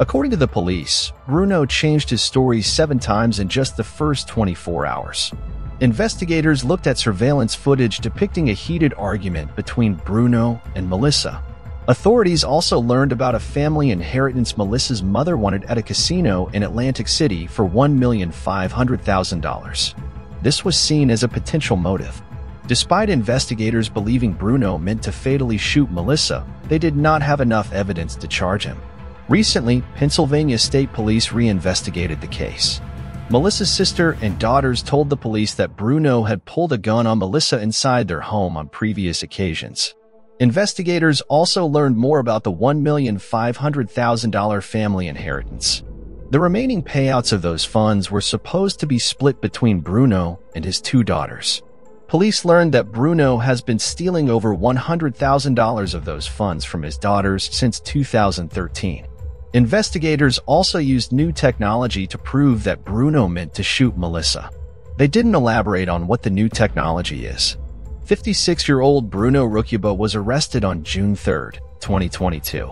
According to the police, Bruno changed his story seven times in just the first 24 hours. Investigators looked at surveillance footage depicting a heated argument between Bruno and Melissa. Authorities also learned about a family inheritance Melissa's mother wanted at a casino in Atlantic City for $1,500,000. This was seen as a potential motive. Despite investigators believing Bruno meant to fatally shoot Melissa, they did not have enough evidence to charge him. Recently, Pennsylvania State Police reinvestigated the case. Melissa's sister and daughters told the police that Bruno had pulled a gun on Melissa inside their home on previous occasions. Investigators also learned more about the $1,500,000 family inheritance. The remaining payouts of those funds were supposed to be split between Bruno and his two daughters. Police learned that Bruno has been stealing over $100,000 of those funds from his daughters since 2013. Investigators also used new technology to prove that Bruno meant to shoot Melissa. They didn't elaborate on what the new technology is. 56-year-old Bruno Rukuba was arrested on June 3, 2022.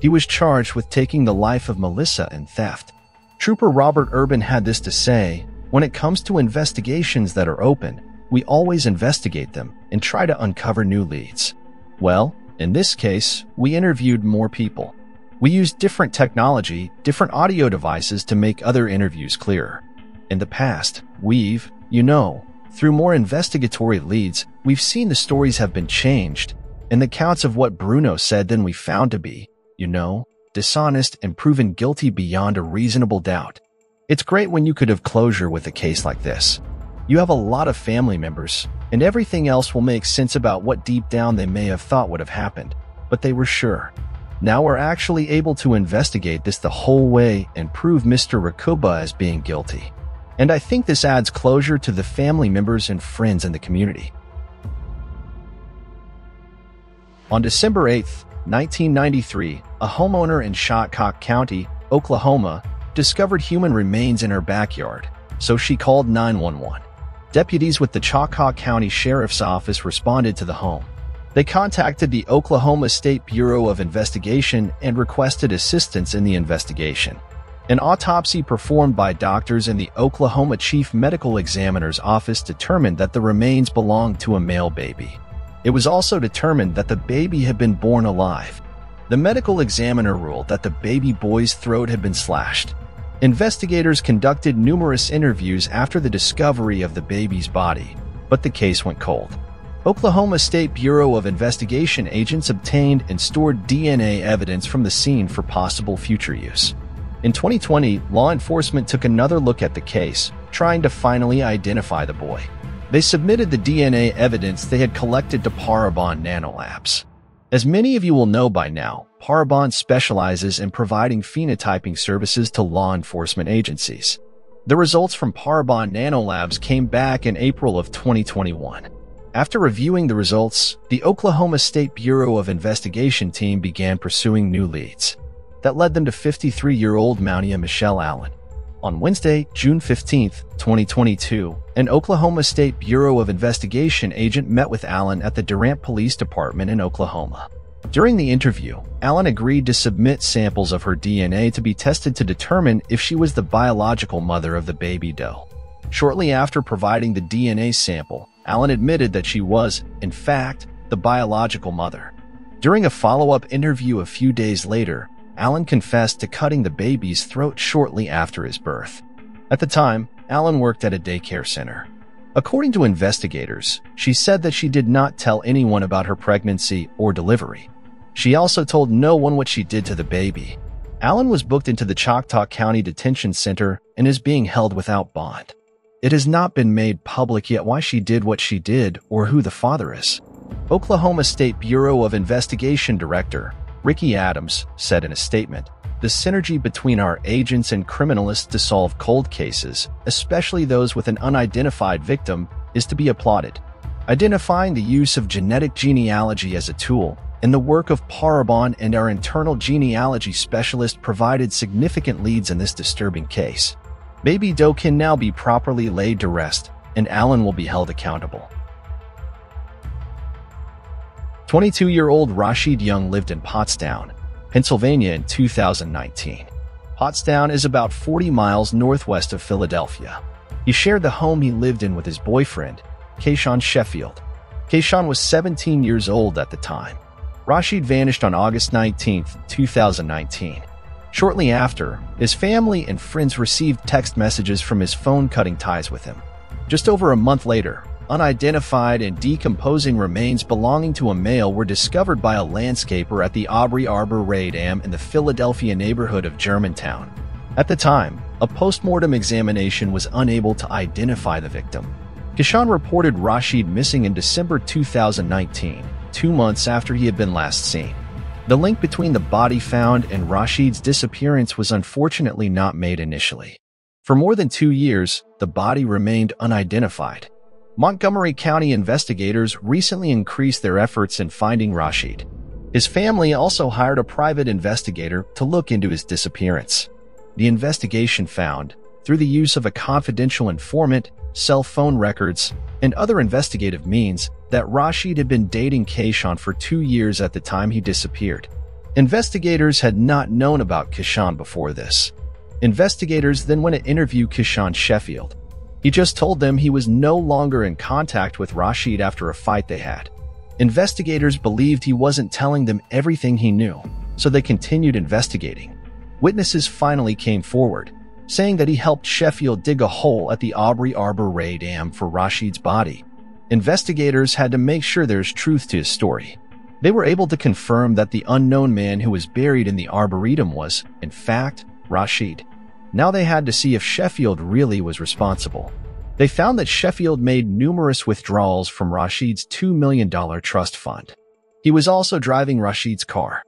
He was charged with taking the life of Melissa and theft. Trooper Robert Urban had this to say, when it comes to investigations that are open, we always investigate them and try to uncover new leads. Well, in this case, we interviewed more people. We used different technology, different audio devices to make other interviews clearer. In the past, we've, you know, through more investigatory leads, we've seen the stories have been changed, and the counts of what Bruno said than we found to be, you know, dishonest and proven guilty beyond a reasonable doubt. It's great when you could have closure with a case like this. You have a lot of family members, and everything else will make sense about what deep down they may have thought would have happened, but they were sure. Now we're actually able to investigate this the whole way and prove Mr. Rukuba as being guilty. And I think this adds closure to the family members and friends in the community. On December 8, 1993, a homeowner in Chillicothe County, Oklahoma, discovered human remains in her backyard, so she called 911. Deputies with the Chillicothe County Sheriff's Office responded to the home. They contacted the Oklahoma State Bureau of Investigation and requested assistance in the investigation. An autopsy performed by doctors in the Oklahoma Chief Medical Examiner's office determined that the remains belonged to a male baby. It was also determined that the baby had been born alive. The medical examiner ruled that the baby boy's throat had been slashed. Investigators conducted numerous interviews after the discovery of the baby's body, but the case went cold. Oklahoma State Bureau of Investigation agents obtained and stored DNA evidence from the scene for possible future use. In 2020, law enforcement took another look at the case, trying to finally identify the boy. They submitted the DNA evidence they had collected to Parabon Nanolabs. As many of you will know by now, Parabon specializes in providing phenotyping services to law enforcement agencies. The results from Parabon Nanolabs came back in April of 2021. After reviewing the results, the Oklahoma State Bureau of Investigation team began pursuing new leads. That led them to 53-year-old Mountia Michelle Allen. On Wednesday, June 15, 2022, an Oklahoma State Bureau of Investigation agent met with Allen at the Durant Police Department in Oklahoma. During the interview, Allen agreed to submit samples of her DNA to be tested to determine if she was the biological mother of the baby doe. Shortly after providing the DNA sample, Allen admitted that she was, in fact, the biological mother. During a follow-up interview a few days later, Allen confessed to cutting the baby's throat shortly after his birth. At the time, Allen worked at a daycare center. According to investigators, she said that she did not tell anyone about her pregnancy or delivery. She also told no one what she did to the baby. Allen was booked into the Choctaw County Detention Center and is being held without bond. It has not been made public yet why she did what she did or who the father is. Oklahoma State Bureau of Investigation Director Ricky Adams said in a statement, the synergy between our agents and criminalists to solve cold cases, especially those with an unidentified victim, is to be applauded. Identifying the use of genetic genealogy as a tool, and the work of Parabon and our internal genealogy specialist provided significant leads in this disturbing case. Baby Doe can now be properly laid to rest, and Allen will be held accountable. 22-year-old Rashid Young lived in Pottstown, Pennsylvania in 2019. Pottstown is about 40 miles northwest of Philadelphia. He shared the home he lived in with his boyfriend, Kayshawn Sheffield. Kayshawn was 17 years old at the time. Rashid vanished on August 19, 2019. Shortly after, his family and friends received text messages from his phone cutting ties with him. Just over a month later, unidentified and decomposing remains belonging to a male were discovered by a landscaper at the Awbury Arboretum in the Philadelphia neighborhood of Germantown. At the time, a postmortem examination was unable to identify the victim. Kayshawn reported Rashid missing in December 2019, two months after he had been last seen. The link between the body found and Rashid's disappearance was unfortunately not made initially. For more than two years, the body remained unidentified. Montgomery County investigators recently increased their efforts in finding Rashid. His family also hired a private investigator to look into his disappearance. The investigation found, through the use of a confidential informant, cell phone records, and other investigative means, that Rashid had been dating Kayshawn for two years at the time he disappeared. Investigators had not known about Kayshawn before this. Investigators then went to interview Kayshawn Sheffield. He just told them he was no longer in contact with Rashid after a fight they had. Investigators believed he wasn't telling them everything he knew, so they continued investigating. Witnesses finally came forward, saying that he helped Sheffield dig a hole at the Awbury Arboretum for Rashid's body Investigators had to make sure there's truth to his story. They were able to confirm that the unknown man who was buried in the Arboretum was, in fact, Rashid. Now they had to see if Sheffield really was responsible. They found that Sheffield made numerous withdrawals from Rashid's $2 million trust fund. He was also driving Rashid's car.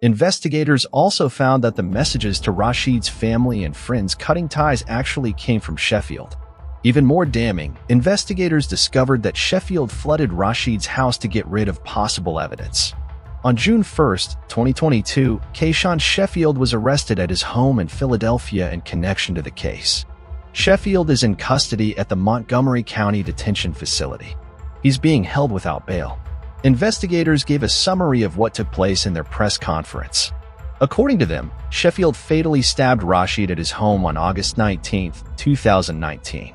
Investigators also found that the messages to Rashid's family and friends cutting ties actually came from Sheffield. Even more damning, investigators discovered that Sheffield flooded Rashid's house to get rid of possible evidence. On June 1, 2022, Kayshawn Sheffield was arrested at his home in Philadelphia in connection to the case. Sheffield is in custody at the Montgomery County Detention Facility. He's being held without bail. Investigators gave a summary of what took place in their press conference. According to them, Sheffield fatally stabbed Rashid at his home on August 19, 2019.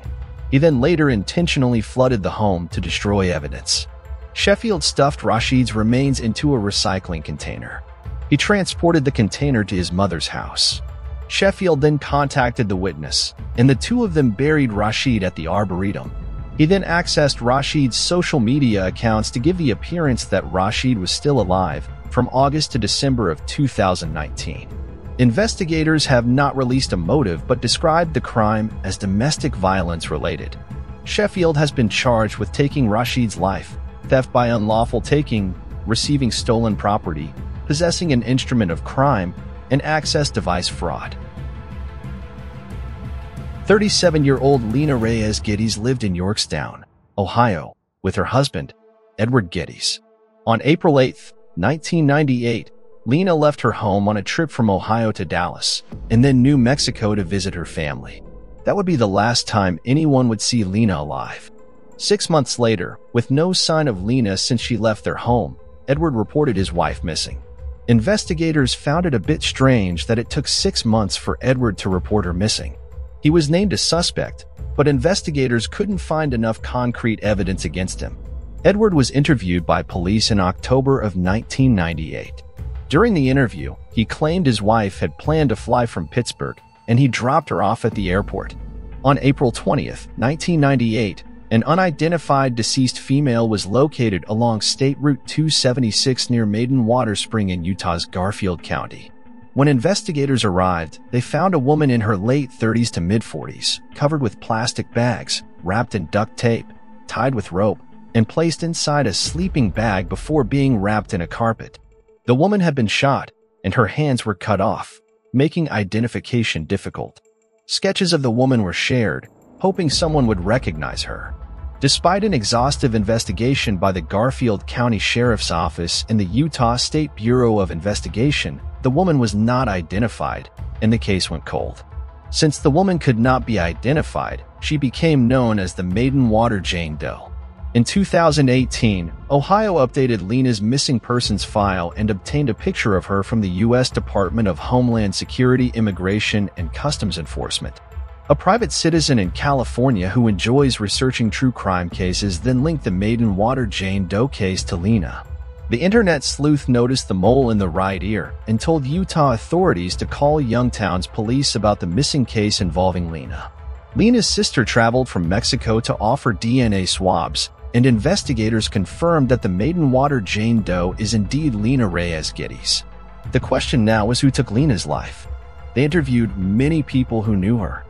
He then later intentionally flooded the home to destroy evidence. Sheffield stuffed Rashid's remains into a recycling container. He transported the container to his mother's house. Sheffield then contacted the witness, and the two of them buried Rashid at the Arboretum. He then accessed Rashid's social media accounts to give the appearance that Rashid was still alive from August to December of 2019. Investigators have not released a motive but described the crime as domestic violence related. Sheffield has been charged with taking Rashid's life, theft by unlawful taking, receiving stolen property, possessing an instrument of crime, and access device fraud. 37-year-old Lena Reyes Geddes lived in Yorktown, Ohio, with her husband, Edward Geddes. On April 8, 1998, Lena left her home on a trip from Ohio to Dallas and then New Mexico to visit her family. That would be the last time anyone would see Lena alive. Six months later, with no sign of Lena since she left their home, Edward reported his wife missing. Investigators found it a bit strange that it took six months for Edward to report her missing. He was named a suspect, but investigators couldn't find enough concrete evidence against him. Edward was interviewed by police in October of 1998. During the interview, he claimed his wife had planned to fly from Pittsburgh and he dropped her off at the airport. On April 20th, 1998, an unidentified deceased female was located along State Route 276 near Maiden Water Spring in Utah's Garfield County. When investigators arrived, they found a woman in her late 30s to mid 40s, covered with plastic bags, wrapped in duct tape, tied with rope, and placed inside a sleeping bag before being wrapped in a carpet. The woman had been shot, and her hands were cut off, making identification difficult. Sketches of the woman were shared, hoping someone would recognize her. Despite an exhaustive investigation by the Garfield County Sheriff's Office and the Utah State Bureau of Investigation, the woman was not identified, and the case went cold. Since the woman could not be identified, she became known as the Maiden Water Jane Doe. In 2018, Ohio updated Lena's missing persons file and obtained a picture of her from the U.S. Department of Homeland Security Immigration and Customs Enforcement. A private citizen in California who enjoys researching true crime cases then linked the Maiden Water Jane Doe case to Lena. The internet sleuth noticed the mole in the right ear and told Utah authorities to call Youngstown's police about the missing case involving Lena. Lena's sister traveled from Mexico to offer DNA swabs, and investigators confirmed that the Maiden Water Jane Doe is indeed Lena Reyes Geddes. The question now was who took Lena's life. They interviewed many people who knew her,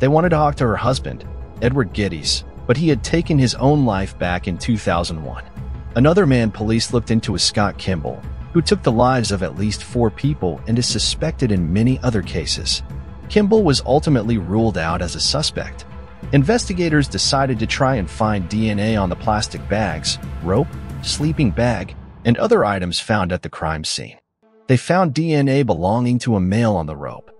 they wanted to talk to her husband, Edward Geddes, but he had taken his own life back in 2001. Another man police looked into is Scott Kimball, who took the lives of at least four people and is suspected in many other cases. Kimball was ultimately ruled out as a suspect. Investigators decided to try and find DNA on the plastic bags, rope, sleeping bag, and other items found at the crime scene. They found DNA belonging to a male on the rope.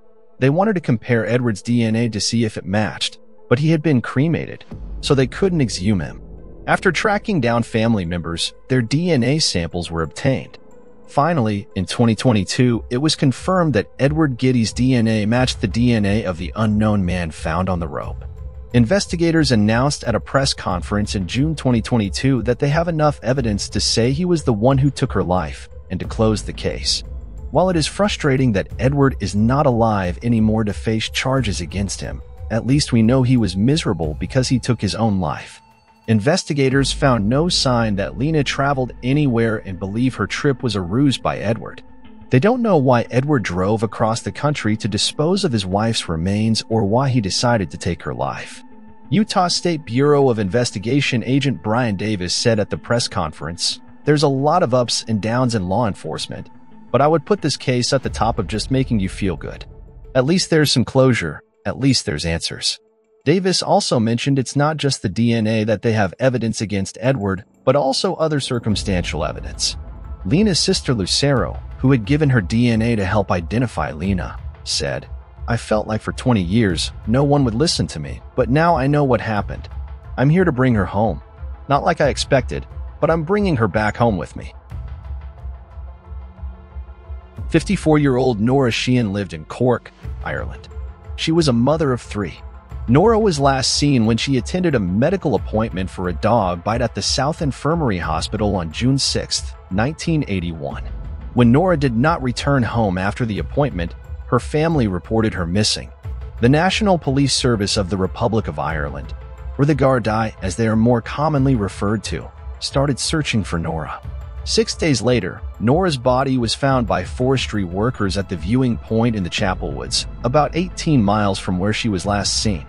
They wanted to compare Edward's DNA to see if it matched, but he had been cremated, so they couldn't exhume him. After tracking down family members, their DNA samples were obtained. Finally, in 2022, it was confirmed that Edward Geddes' DNA matched the DNA of the unknown man found on the rope. Investigators announced at a press conference in June 2022 that they have enough evidence to say he was the one who took her life and to close the case. While it is frustrating that Edward is not alive anymore to face charges against him, at least we know he was miserable because he took his own life. Investigators found no sign that Lena traveled anywhere and believe her trip was a ruse by Edward. They don't know why Edward drove across the country to dispose of his wife's remains or why he decided to take her life. Utah State Bureau of Investigation agent Brian Davis said at the press conference, There's a lot of ups and downs in law enforcement, but I would put this case at the top of just making you feel good. At least there's some closure, at least there's answers. Davis also mentioned it's not just the DNA that they have evidence against Edward, but also other circumstantial evidence. Lena's sister Lucero, who had given her DNA to help identify Lena, said, I felt like for 20 years, no one would listen to me, but now I know what happened. I'm here to bring her home. Not like I expected, but I'm bringing her back home with me. 54 year old Nora Sheehan lived in Cork, Ireland. She was a mother of three. Nora was last seen when she attended a medical appointment for a dog bite at the South Infirmary Hospital on June 6, 1981. When Nora did not return home after the appointment, her family reported her missing. The National Police Service of the Republic of Ireland, or the Gardaí as they are more commonly referred to, started searching for Nora. Six days later, Nora's body was found by forestry workers at the viewing point in the Chapel Woods, about 18 miles from where she was last seen.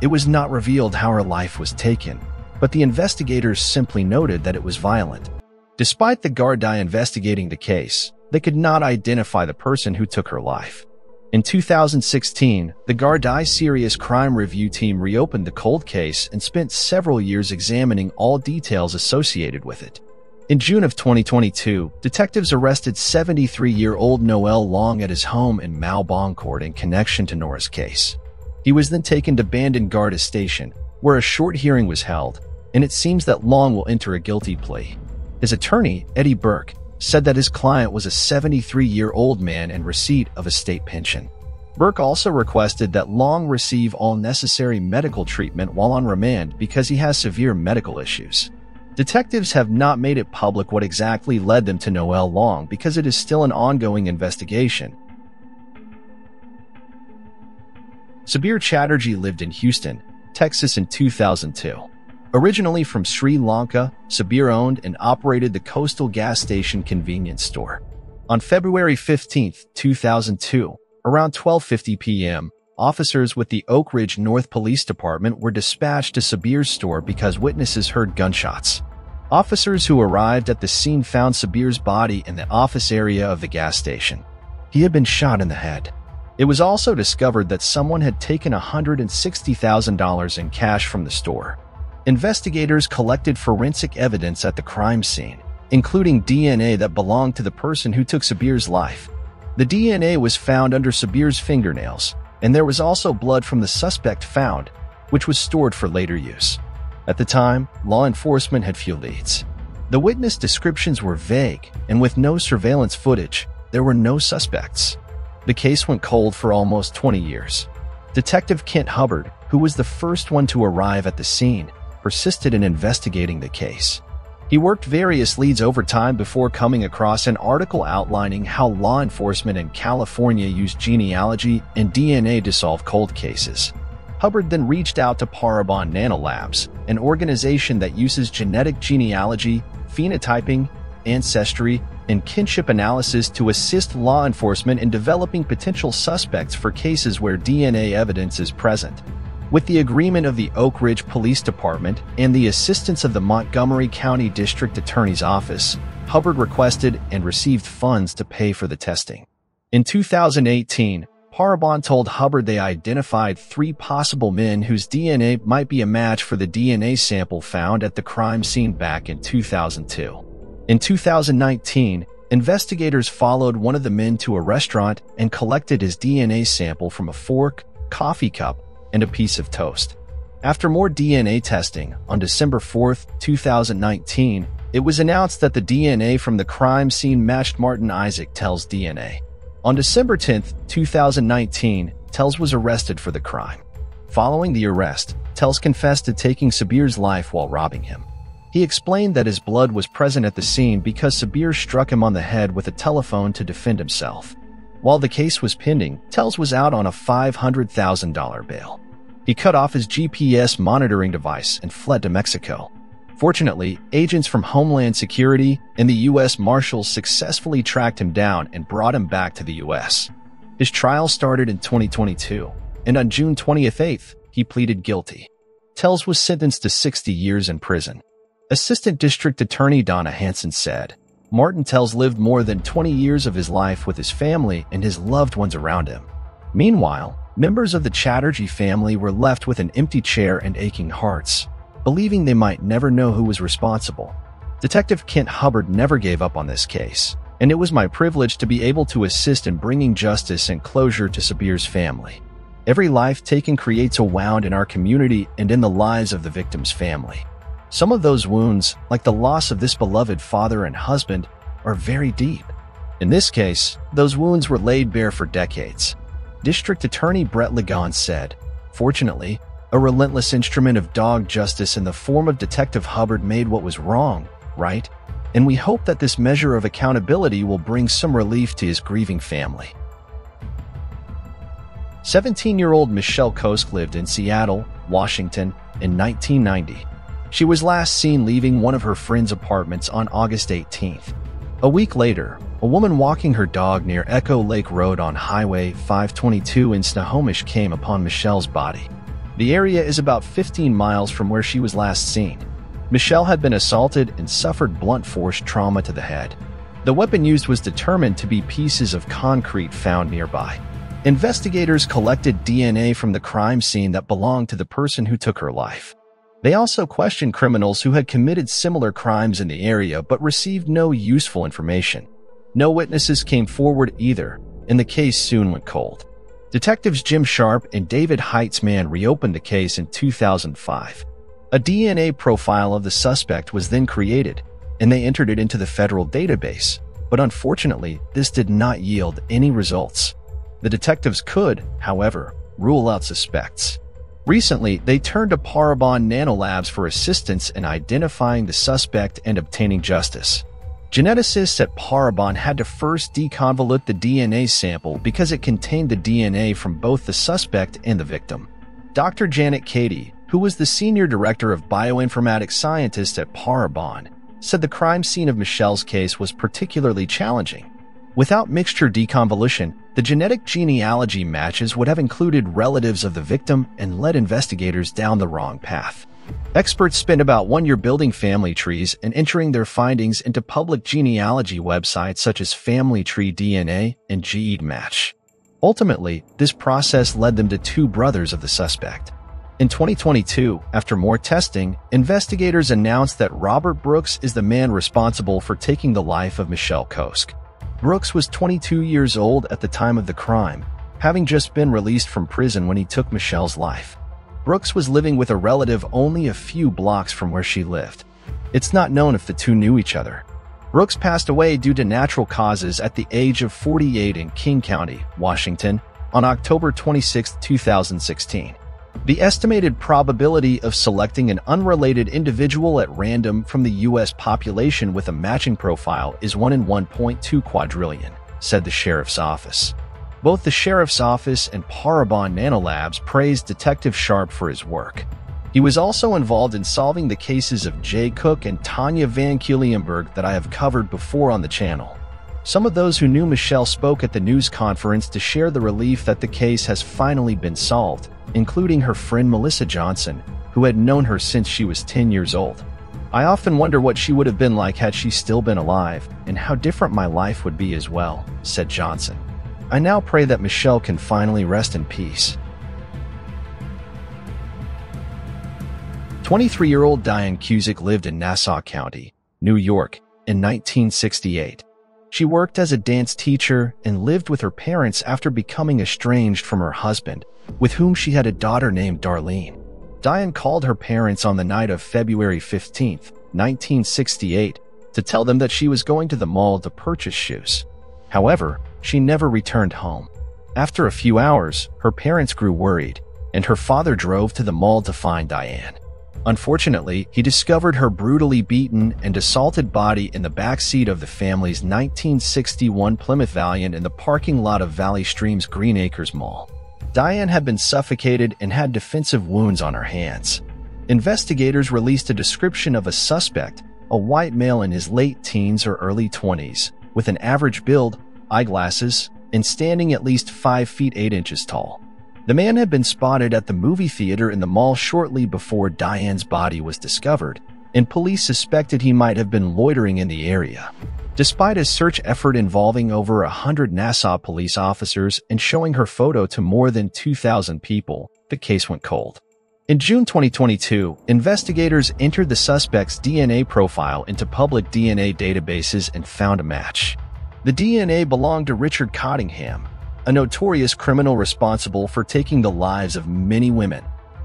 It was not revealed how her life was taken, but the investigators simply noted that it was violent. Despite the Gardaí investigating the case, they could not identify the person who took her life. In 2016, the Gardaí Serious Crime Review Team reopened the cold case and spent several years examining all details associated with it. In June of 2022, detectives arrested 73-year-old Noel Long at his home in Malboncourt in connection to Nora's case. He was then taken to Bandon Garda Station, where a short hearing was held, and it seems that Long will enter a guilty plea. His attorney, Eddie Burke, said that his client was a 73-year-old man in receipt of a state pension. Burke also requested that Long receive all necessary medical treatment while on remand because he has severe medical issues. Detectives have not made it public what exactly led them to Noel Long because it is still an ongoing investigation. Sabir Chatterjee lived in Houston, Texas in 2002. Originally from Sri Lanka, Sabir owned and operated the Coastal Gas Station convenience store. On February 15, 2002, around 12:50 p.m., officers with the Oak Ridge North Police Department were dispatched to Sabir's store because witnesses heard gunshots. Officers who arrived at the scene found Sabir's body in the office area of the gas station. He had been shot in the head. It was also discovered that someone had taken $160,000 in cash from the store. investigators collected forensic evidence at the crime scene, including DNA that belonged to the person who took Sabir's life. The DNA was found under Sabir's fingernails, and there was also blood from the suspect found, which was stored for later use. At the time, law enforcement had few leads. The witness descriptions were vague, and with no surveillance footage, there were no suspects. The case went cold for almost 20 years. Detective Kent Hubbard, who was the first one to arrive at the scene, persisted in investigating the case. He worked various leads over time before coming across an article outlining how law enforcement in California used genealogy and DNA to solve cold cases. Hubbard then reached out to Parabon Nanolabs, an organization that uses genetic genealogy, phenotyping, ancestry, and kinship analysis to assist law enforcement in developing potential suspects for cases where DNA evidence is present. With the agreement of the Oak Ridge Police Department and the assistance of the Montgomery County District Attorney's Office, Hubbard requested and received funds to pay for the testing. In 2018, Parabon told Hubbard they identified three possible men whose DNA might be a match for the DNA sample found at the crime scene back in 2002. In 2019, investigators followed one of the men to a restaurant and collected his DNA sample from a fork, coffee cup, and a piece of toast. After more DNA testing, on December 4, 2019, it was announced that the DNA from the crime scene matched Martin Isaac Tell's DNA. On December 10, 2019, Tells was arrested for the crime. Following the arrest, Tells confessed to taking Sabir's life while robbing him. He explained that his blood was present at the scene because Sabir struck him on the head with a telephone to defend himself. While the case was pending, Tells was out on a $500,000 bail. He cut off his GPS monitoring device and fled to Mexico. Fortunately, agents from Homeland Security and the U.S. Marshals successfully tracked him down and brought him back to the U.S. His trial started in 2022, and on June 28th, he pleaded guilty. Tells was sentenced to 60 years in prison. Assistant District Attorney Donna Hanson said, Martin Tells lived more than 20 years of his life with his family and his loved ones around him. Meanwhile, members of the Chatterjee family were left with an empty chair and aching hearts believing they might never know who was responsible. Detective Kent Hubbard never gave up on this case, and it was my privilege to be able to assist in bringing justice and closure to Sabir's family. Every life taken creates a wound in our community and in the lives of the victim's family. Some of those wounds, like the loss of this beloved father and husband, are very deep. In this case, those wounds were laid bare for decades. District Attorney Brett Ligon said, Fortunately, a relentless instrument of dog justice in the form of Detective Hubbard made what was wrong, right? And we hope that this measure of accountability will bring some relief to his grieving family. 17-year-old Michelle Koski lived in Seattle, Washington in 1990. She was last seen leaving one of her friend's apartments on August 18th. A week later, a woman walking her dog near Echo Lake Road on Highway 522 in Snohomish came upon Michelle's body. The area is about 15 miles from where she was last seen. Michelle had been assaulted and suffered blunt force trauma to the head. The weapon used was determined to be pieces of concrete found nearby. Investigators collected DNA from the crime scene that belonged to the person who took her life. They also questioned criminals who had committed similar crimes in the area but received no useful information. No witnesses came forward either, and the case soon went cold. Detectives Jim Sharp and David Heitzman reopened the case in 2005. A DNA profile of the suspect was then created, and they entered it into the federal database, but unfortunately, this did not yield any results. The detectives could, however, rule out suspects. Recently, they turned to Parabon Nanolabs for assistance in identifying the suspect and obtaining justice. Geneticists at Parabon had to first deconvolute the DNA sample because it contained the DNA from both the suspect and the victim. Dr. Janet Cady, who was the senior director of bioinformatics scientists at Parabon, said the crime scene of Michelle's case was particularly challenging. Without mixture deconvolution, the genetic genealogy matches would have included relatives of the victim and led investigators down the wrong path. Experts spend about one year building family trees and entering their findings into public genealogy websites such as Family Tree DNA and GEDmatch. Ultimately, this process led them to two brothers of the suspect. In 2022, after more testing, investigators announced that Robert Brooks is the man responsible for taking the life of Michelle Koski. Brooks was 22 years old at the time of the crime, having just been released from prison when he took Michelle's life. Brooks was living with a relative only a few blocks from where she lived. It's not known if the two knew each other. Brooks passed away due to natural causes at the age of 48 in King County, Washington, on October 26, 2016. The estimated probability of selecting an unrelated individual at random from the U.S. population with a matching profile is 1 in 1.2 quadrillion, said the sheriff's office. Both the sheriff's office and Parabon Nanolabs praised Detective Sharp for his work. He was also involved in solving the cases of Jay Cook and Tanya Van Cuylenborg that I have covered before on the channel. Some of those who knew Michelle spoke at the news conference to share the relief that the case has finally been solved, including her friend Melissa Johnson, who had known her since she was 10 years old. I often wonder what she would have been like had she still been alive, and how different my life would be as well, said Johnson. I now pray that Michelle can finally rest in peace. 23 year old Diane Cusick lived in Nassau County, New York, in 1968. She worked as a dance teacher and lived with her parents after becoming estranged from her husband, with whom she had a daughter named Darlene. Diane called her parents on the night of February 15, 1968, to tell them that she was going to the mall to purchase shoes. However, she never returned home. After a few hours, her parents grew worried, and her father drove to the mall to find Diane. Unfortunately, he discovered her brutally beaten and assaulted body in the back seat of the family's 1961 Plymouth Valiant in the parking lot of Valley Streams Green Acres Mall. Diane had been suffocated and had defensive wounds on her hands. Investigators released a description of a suspect, a white male in his late teens or early 20s, with an average build, eyeglasses, and standing at least 5 feet 8 inches tall. The man had been spotted at the movie theater in the mall shortly before Diane's body was discovered, and police suspected he might have been loitering in the area. Despite a search effort involving over a hundred Nassau police officers and showing her photo to more than 2,000 people, the case went cold. In June 2022, investigators entered the suspect's DNA profile into public DNA databases and found a match. The DNA belonged to Richard Cottingham, a notorious criminal responsible for taking the lives of many women.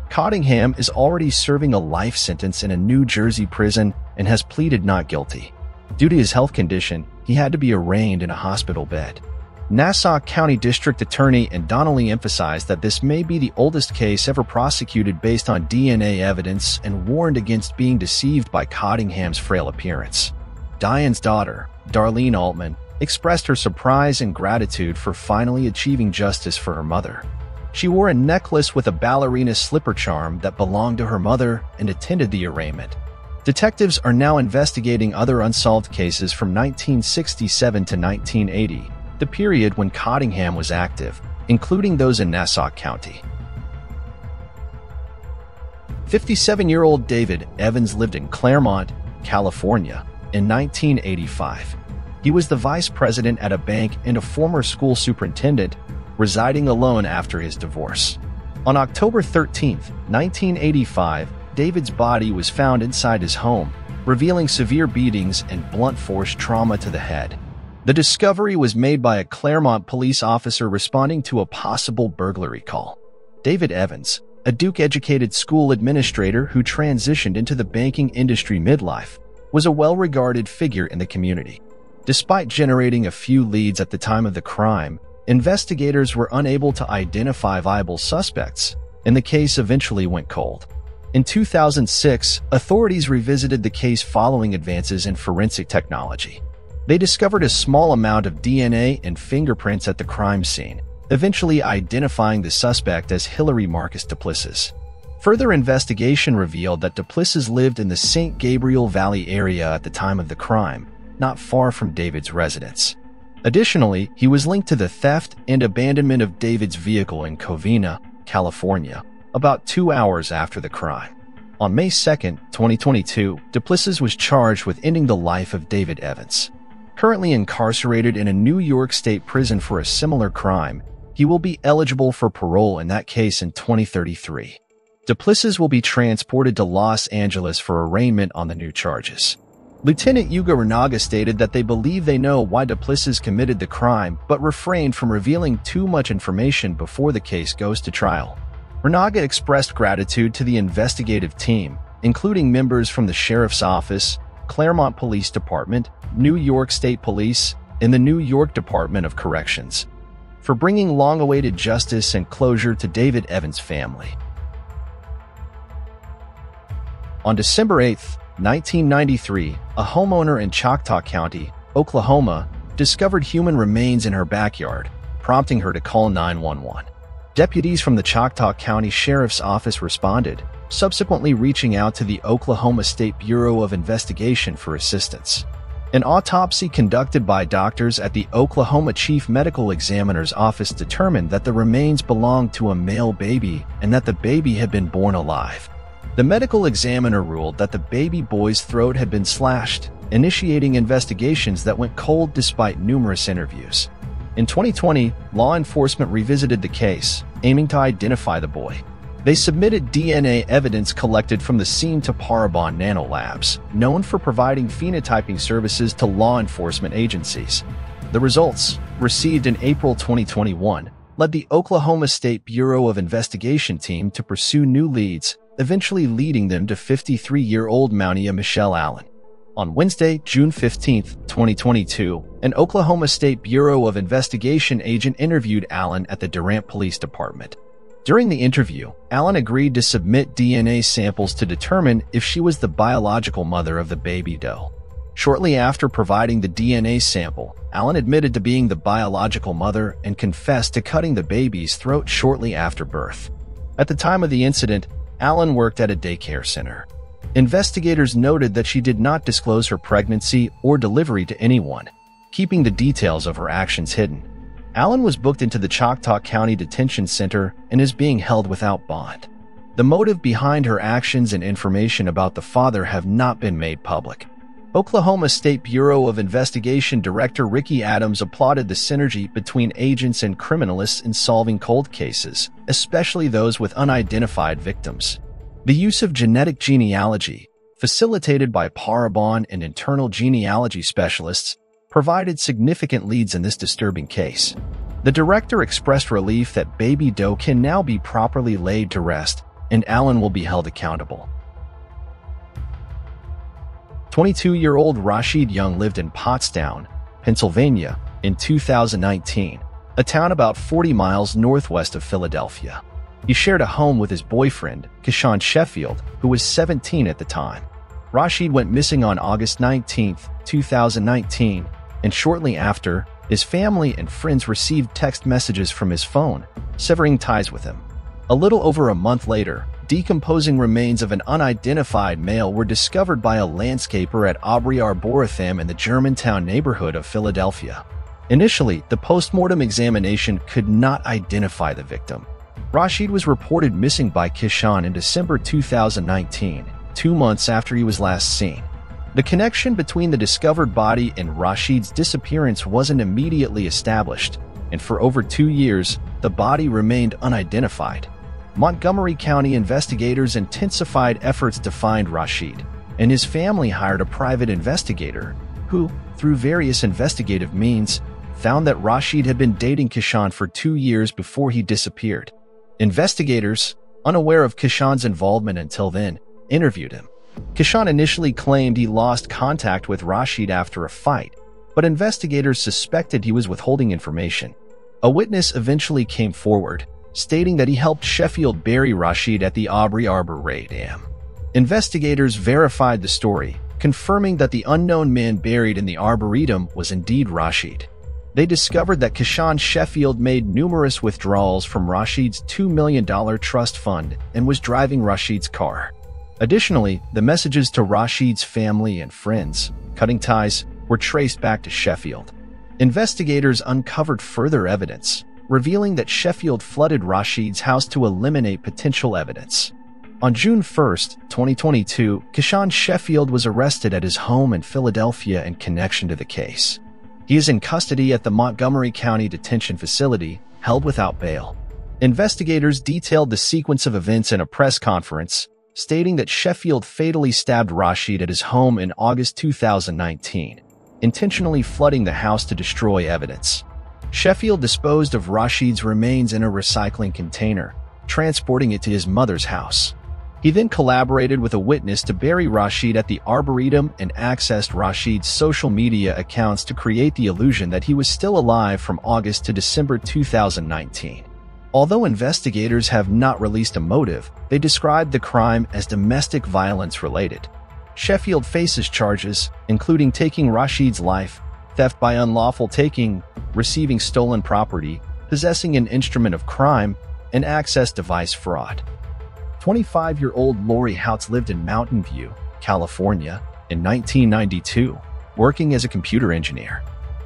Cottingham is already serving a life sentence in a New Jersey prison and has pleaded not guilty. Due to his health condition, he had to be arraigned in a hospital bed. Nassau County District Attorney Anne Donnelly emphasized that this may be the oldest case ever prosecuted based on DNA evidence and warned against being deceived by Cottingham's frail appearance. Diane's daughter, Darlene Altman, expressed her surprise and gratitude for finally achieving justice for her mother. She wore a necklace with a ballerina slipper charm that belonged to her mother and attended the arraignment. Detectives are now investigating other unsolved cases from 1967 to 1980, the period when Cottingham was active, including those in Nassau County. 57 year old David Evans lived in Claremont, California in 1985. He was the vice president at a bank and a former school superintendent, residing alone after his divorce. On October 13, 1985, David's body was found inside his home, revealing severe beatings and blunt force trauma to the head. The discovery was made by a Claremont police officer responding to a possible burglary call. David Evans, a Duke educated school administrator who transitioned into the banking industry midlife, was a well regarded figure in the community. Despite generating a few leads at the time of the crime, investigators were unable to identify viable suspects, and the case eventually went cold. In 2006, authorities revisited the case following advances in forensic technology. They discovered a small amount of DNA and fingerprints at the crime scene, eventually identifying the suspect as Hilary Marcus Duplessis. Further investigation revealed that Duplessis lived in the San Gabriel Valley area at the time of the crime, not far from David's residence. Additionally, he was linked to the theft and abandonment of David's vehicle in Covina, California, about two hours after the crime. On May 2, 2022, Duplessis was charged with ending the life of David Evans. Currently incarcerated in a New York State prison for a similar crime, he will be eligible for parole in that case in 2033. Duplessis will be transported to Los Angeles for arraignment on the new charges. Lieutenant Hugo Reynaga stated that they believe they know why Duplessis committed the crime, but refrained from revealing too much information before the case goes to trial. Reynaga expressed gratitude to the investigative team, including members from the Sheriff's Office, Claremont Police Department, New York State Police, and the New York Department of Corrections, for bringing long-awaited justice and closure to David Evans' family. On December 8, 1993, a homeowner in Choctaw County, Oklahoma, discovered human remains in her backyard, prompting her to call 911. Deputies from the Choctaw County Sheriff's Office responded, subsequently reaching out to the Oklahoma State Bureau of Investigation for assistance. An autopsy conducted by doctors at the Oklahoma Chief Medical Examiner's Office determined that the remains belonged to a male baby and that the baby had been born alive. The medical examiner ruled that the baby boy's throat had been slashed, initiating investigations that went cold despite numerous interviews. In 2020, law enforcement revisited the case, aiming to identify the boy. They submitted DNA evidence collected from the scene to Parabon nanolabs, known for providing phenotyping services to law enforcement agencies. The results, received in April 2021, led the Oklahoma State Bureau of Investigation team to pursue new leads eventually leading them to 53-year-old Mountia Michelle Allen. On Wednesday, June 15, 2022, an Oklahoma State Bureau of Investigation agent interviewed Allen at the Durant Police Department. During the interview, Allen agreed to submit DNA samples to determine if she was the biological mother of the baby doe. Shortly after providing the DNA sample, Allen admitted to being the biological mother and confessed to cutting the baby's throat shortly after birth. At the time of the incident, Allen worked at a daycare center. Investigators noted that she did not disclose her pregnancy or delivery to anyone, keeping the details of her actions hidden. Allen was booked into the Choctaw County Detention Center and is being held without bond. The motive behind her actions and information about the father have not been made public. Oklahoma State Bureau of Investigation Director Ricky Adams applauded the synergy between agents and criminalists in solving cold cases, especially those with unidentified victims. The use of genetic genealogy, facilitated by Parabon and internal genealogy specialists, provided significant leads in this disturbing case. The director expressed relief that Baby Doe can now be properly laid to rest, and Allen will be held accountable. 22-year-old Rashid Young lived in Pottstown, Pennsylvania, in 2019, a town about 40 miles northwest of Philadelphia. He shared a home with his boyfriend, Kishan Sheffield, who was 17 at the time. Rashid went missing on August 19, 2019, and shortly after, his family and friends received text messages from his phone, severing ties with him. A little over a month later, decomposing remains of an unidentified male were discovered by a landscaper at Awbury Arboretum in the Germantown neighborhood of Philadelphia. Initially, the postmortem examination could not identify the victim. Rashid was reported missing by Kishan in December 2019, two months after he was last seen. The connection between the discovered body and Rashid's disappearance wasn't immediately established, and for over two years, the body remained unidentified. Montgomery County investigators intensified efforts to find Rashid, and his family hired a private investigator who, through various investigative means, found that Rashid had been dating Kishan for two years before he disappeared. Investigators, unaware of Kishan's involvement until then, interviewed him. Kishan initially claimed he lost contact with Rashid after a fight, but investigators suspected he was withholding information. A witness eventually came forward, stating that he helped Sheffield bury Rashid at the Awbury Arboretum. Investigators verified the story, confirming that the unknown man buried in the Arboretum was indeed Rashid. They discovered that Kishan Sheffield made numerous withdrawals from Rashid's $2 million trust fund and was driving Rashid's car. Additionally, the messages to Rashid's family and friends, cutting ties, were traced back to Sheffield. Investigators uncovered further evidence, revealing that Sheffield flooded Rashid's house to eliminate potential evidence. On June 1, 2022, Kishan Sheffield was arrested at his home in Philadelphia in connection to the case. He is in custody at the Montgomery County Detention Facility, held without bail. Investigators detailed the sequence of events in a press conference, stating that Sheffield fatally stabbed Rashid at his home in August 2019, intentionally flooding the house to destroy evidence. Sheffield disposed of Rashid's remains in a recycling container, transporting it to his mother's house. He then collaborated with a witness to bury Rashid at the Arboretum and accessed Rashid's social media accounts to create the illusion that he was still alive from August to December 2019. Although investigators have not released a motive, they described the crime as domestic violence related. Sheffield faces charges, including taking Rashid's life, theft by unlawful taking, receiving stolen property, possessing an instrument of crime, and access device fraud. 25 year old Lori Houts lived in Mountain View, California, in 1992, working as a computer engineer.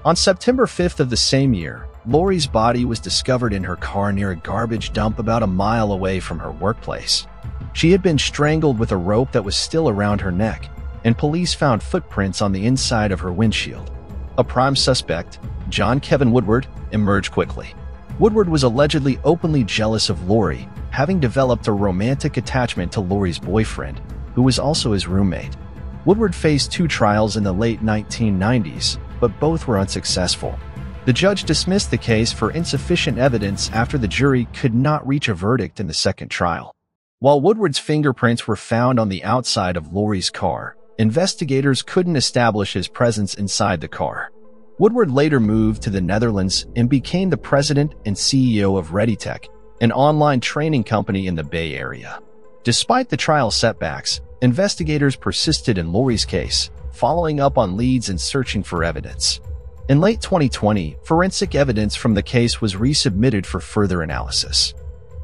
On September 5th of the same year, Lori's body was discovered in her car near a garbage dump about a mile away from her workplace. She had been strangled with a rope that was still around her neck, and police found footprints on the inside of her windshield. A prime suspect, John Kevin Woodward, emerged quickly. Woodward was allegedly openly jealous of Lori having developed a romantic attachment to Lori's boyfriend, who was also his roommate. Woodward faced two trials in the late 1990s, but both were unsuccessful. The judge dismissed the case for insufficient evidence after the jury could not reach a verdict in the second trial. While Woodward's fingerprints were found on the outside of Lori's car, investigators couldn't establish his presence inside the car. Woodward later moved to the Netherlands and became the president and CEO of ReadyTech, an online training company in the Bay Area. Despite the trial setbacks, investigators persisted in Lori's case, following up on leads and searching for evidence. In late 2020, forensic evidence from the case was resubmitted for further analysis.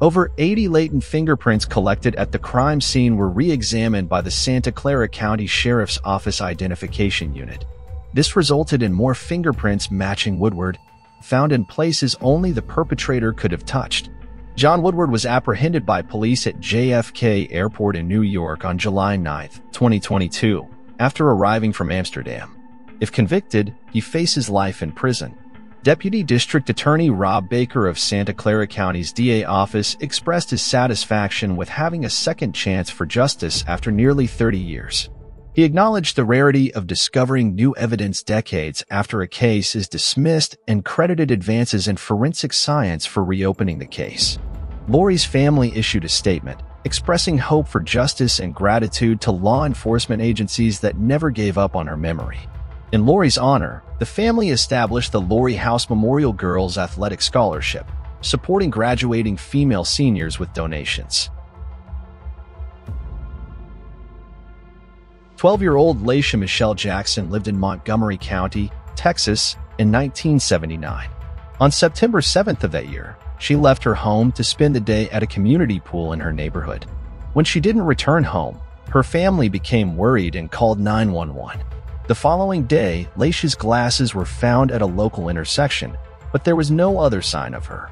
Over 80 latent fingerprints collected at the crime scene were re-examined by the Santa Clara County Sheriff's Office Identification Unit. This resulted in more fingerprints matching Woodward, found in places only the perpetrator could have touched. John Woodward was apprehended by police at JFK Airport in New York on July 9, 2022, after arriving from Amsterdam. If convicted, he faces life in prison. Deputy District Attorney Rob Baker of Santa Clara County's DA office expressed his satisfaction with having a second chance for justice after nearly 30 years. He acknowledged the rarity of discovering new evidence decades after a case is dismissed and credited advances in forensic science for reopening the case. Lori's family issued a statement expressing hope for justice and gratitude to law enforcement agencies that never gave up on her memory. In Lori's honor, the family established the Lori Houts Memorial Girls Athletic Scholarship, supporting graduating female seniors with donations. 12-year-old Laisha Michelle Jackson lived in Montgomery County, Texas, in 1979. On September 7th of that year, she left her home to spend the day at a community pool in her neighborhood. When she didn't return home, her family became worried and called 911. The following day, Laisha's glasses were found at a local intersection, but there was no other sign of her.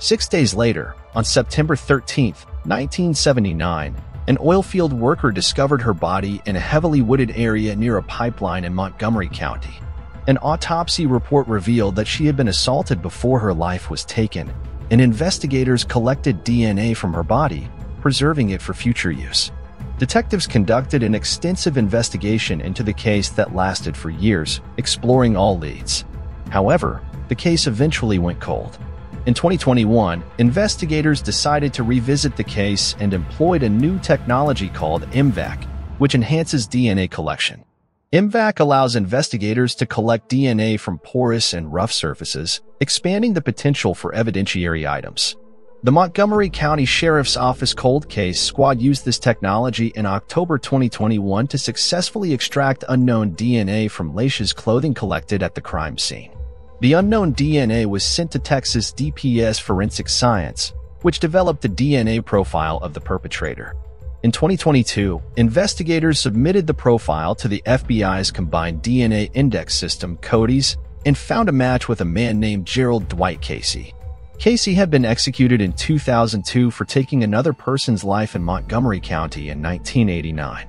Six days later, on September 13, 1979, an oilfield worker discovered her body in a heavily wooded area near a pipeline in Montgomery County. An autopsy report revealed that she had been assaulted before her life was taken, and investigators collected DNA from her body, preserving it for future use. Detectives conducted an extensive investigation into the case that lasted for years, exploring all leads. However, the case eventually went cold. In 2021, investigators decided to revisit the case and employed a new technology called MVAC, which enhances DNA collection. MVAC allows investigators to collect DNA from porous and rough surfaces, expanding the potential for evidentiary items. The Montgomery County Sheriff's Office Cold Case Squad used this technology in October 2021 to successfully extract unknown DNA from Laisha's clothing collected at the crime scene. The unknown DNA was sent to Texas DPS Forensic Science, which developed the DNA profile of the perpetrator. In 2022, investigators submitted the profile to the FBI's Combined DNA Index System, CODIS, and found a match with a man named Gerald Dwight Casey. Casey had been executed in 2002 for taking another person's life in Montgomery County in 1989.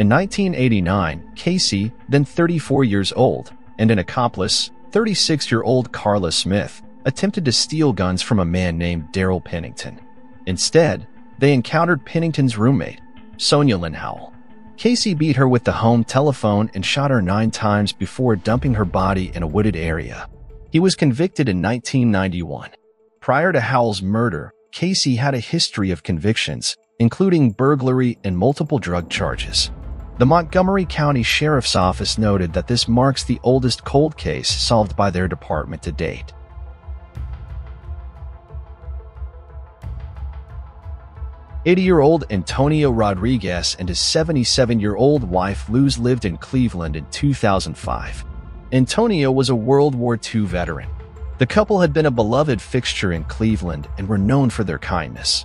In 1989, Casey, then 34 years old, and an accomplice, 36 year old Carla Smith, attempted to steal guns from a man named Daryl Pennington. Instead, they encountered Pennington's roommate, Sonia Lynn Howell. Casey beat her with the home telephone and shot her nine times before dumping her body in a wooded area. He was convicted in 1991. Prior to Howell's murder, Casey had a history of convictions, including burglary and multiple drug charges. The Montgomery County Sheriff's Office noted that this marks the oldest cold case solved by their department to date. 80-year-old Antonio Rodriguez and his 77-year-old wife Luz lived in Cleveland in 2005. Antonio was a World War II veteran. The couple had been a beloved fixture in Cleveland and were known for their kindness.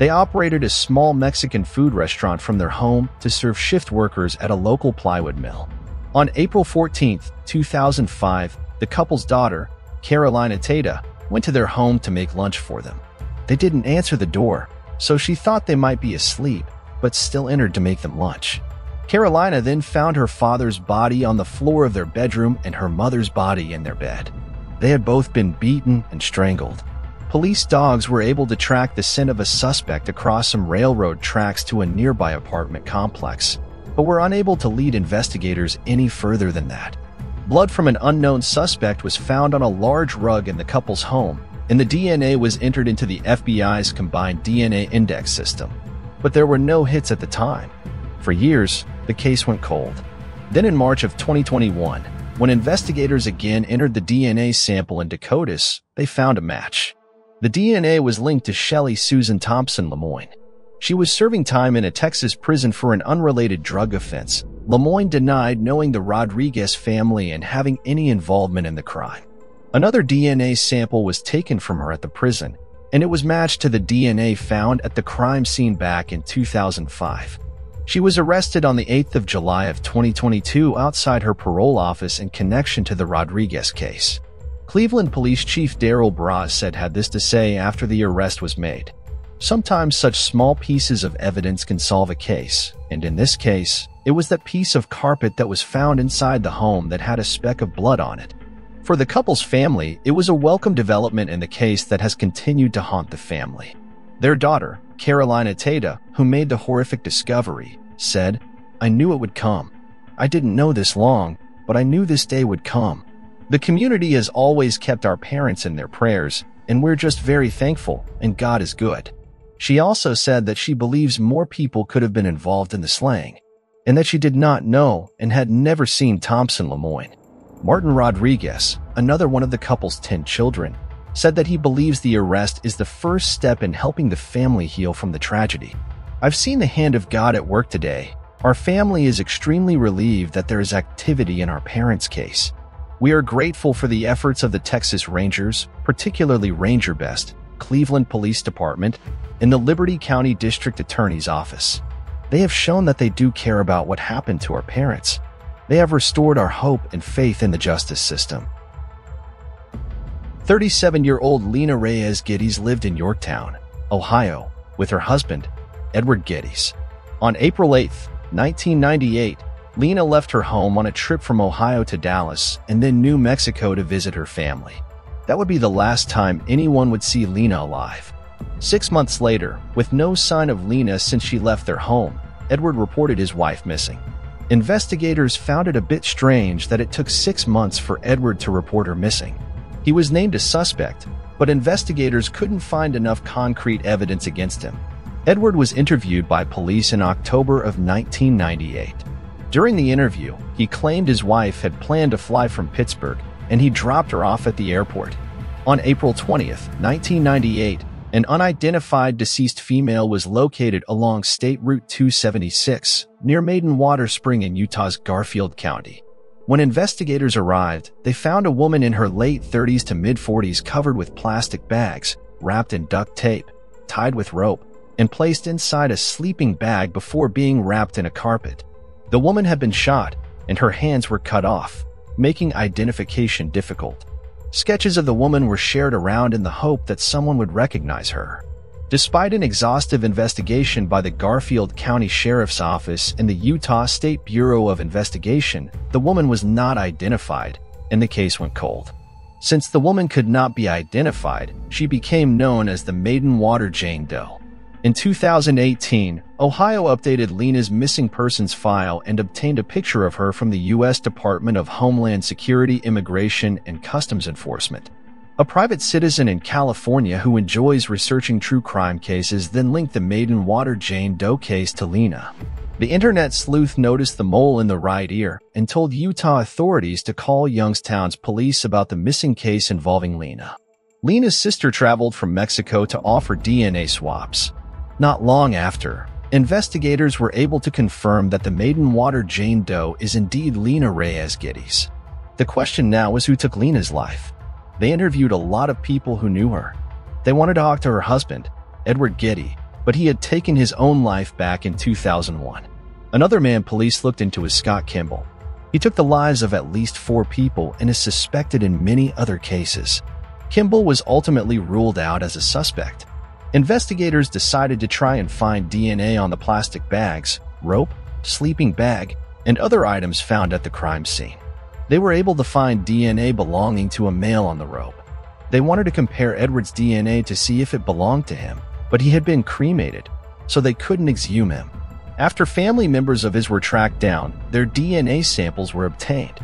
They operated a small Mexican food restaurant from their home to serve shift workers at a local plywood mill. On April 14, 2005, the couple's daughter, Carolina Tata, went to their home to make lunch for them. They didn't answer the door, so she thought they might be asleep, but still entered to make them lunch. Carolina then found her father's body on the floor of their bedroom and her mother's body in their bed. They had both been beaten and strangled. Police dogs were able to track the scent of a suspect across some railroad tracks to a nearby apartment complex, but were unable to lead investigators any further than that. Blood from an unknown suspect was found on a large rug in the couple's home, and the DNA was entered into the FBI's combined DNA index system. But there were no hits at the time. For years, the case went cold. Then in March of 2021, when investigators again entered the DNA sample in CODIS, they found a match. The DNA was linked to Shelley Susan Thompson Lemoyne. She was serving time in a Texas prison for an unrelated drug offense. Lemoyne denied knowing the Rodriguez family and having any involvement in the crime. Another DNA sample was taken from her at the prison, and it was matched to the DNA found at the crime scene back in 2005. She was arrested on the 8th of July of 2022 outside her parole office in connection to the Rodriguez case. Cleveland Police Chief Daryl Broussard had this to say after the arrest was made. Sometimes such small pieces of evidence can solve a case, and in this case, it was that piece of carpet that was found inside the home that had a speck of blood on it. For the couple's family, it was a welcome development in the case that has continued to haunt the family. Their daughter, Carolina Tata, who made the horrific discovery, said, I knew it would come. I didn't know this long, but I knew this day would come. The community has always kept our parents in their prayers, and we're just very thankful, and God is good. She also said that she believes more people could have been involved in the slaying, and that she did not know and had never seen Thompson Lemoyne. Martin Rodriguez, another one of the couple's 10 children, said that he believes the arrest is the first step in helping the family heal from the tragedy. I've seen the hand of God at work today. Our family is extremely relieved that there is activity in our parents' case. We are grateful for the efforts of the Texas Rangers, particularly Ranger Best, Cleveland Police Department, and the Liberty County District Attorney's Office. They have shown that they do care about what happened to our parents. They have restored our hope and faith in the justice system. 37-year-old Lena Reyes Geddes lived in Youngstown, Ohio, with her husband, Edward Geddes. On April 8, 1998, Lena left her home on a trip from Ohio to Dallas and then New Mexico to visit her family. That would be the last time anyone would see Lena alive. Six months later, with no sign of Lena since she left their home, Edward reported his wife missing. Investigators found it a bit strange that it took six months for Edward to report her missing. He was named a suspect, but investigators couldn't find enough concrete evidence against him. Edward was interviewed by police in October of 1998. During the interview, he claimed his wife had planned to fly from Pittsburgh and he dropped her off at the airport. On April 20th, 1998, an unidentified deceased female was located along State Route 276 near Maiden Water Spring in Utah's Garfield County. When investigators arrived, they found a woman in her late 30s to mid 40s covered with plastic bags, wrapped in duct tape, tied with rope, and placed inside a sleeping bag before being wrapped in a carpet. The woman had been shot, and her hands were cut off, making identification difficult. Sketches of the woman were shared around in the hope that someone would recognize her. Despite an exhaustive investigation by the Garfield County Sheriff's Office and the Utah State Bureau of Investigation, the woman was not identified, and the case went cold. Since the woman could not be identified, she became known as the Maiden Water Jane Doe. In 2018, Ohio updated Lena's missing persons file and obtained a picture of her from the U.S. Department of Homeland Security Immigration and Customs Enforcement. A private citizen in California who enjoys researching true crime cases then linked the Maiden Water Jane Doe case to Lena. The internet sleuth noticed the mole in the right ear and told Utah authorities to call Youngstown's police about the missing case involving Lena. Lena's sister traveled from Mexico to offer DNA swaps. Not long after, investigators were able to confirm that the Maiden Water Jane Doe is indeed Lena Reyes Geddes. The question now is who took Lena's life. They interviewed a lot of people who knew her. They wanted to talk to her husband, Edward Geddes, but he had taken his own life back in 2001. Another man police looked into is Scott Kimball. He took the lives of at least four people and is suspected in many other cases. Kimball was ultimately ruled out as a suspect. Investigators decided to try and find DNA on the plastic bags, rope, sleeping bag, and other items found at the crime scene. They were able to find DNA belonging to a male on the rope. They wanted to compare Edward's DNA to see if it belonged to him, but he had been cremated, so they couldn't exhume him. After family members of his were tracked down, their DNA samples were obtained.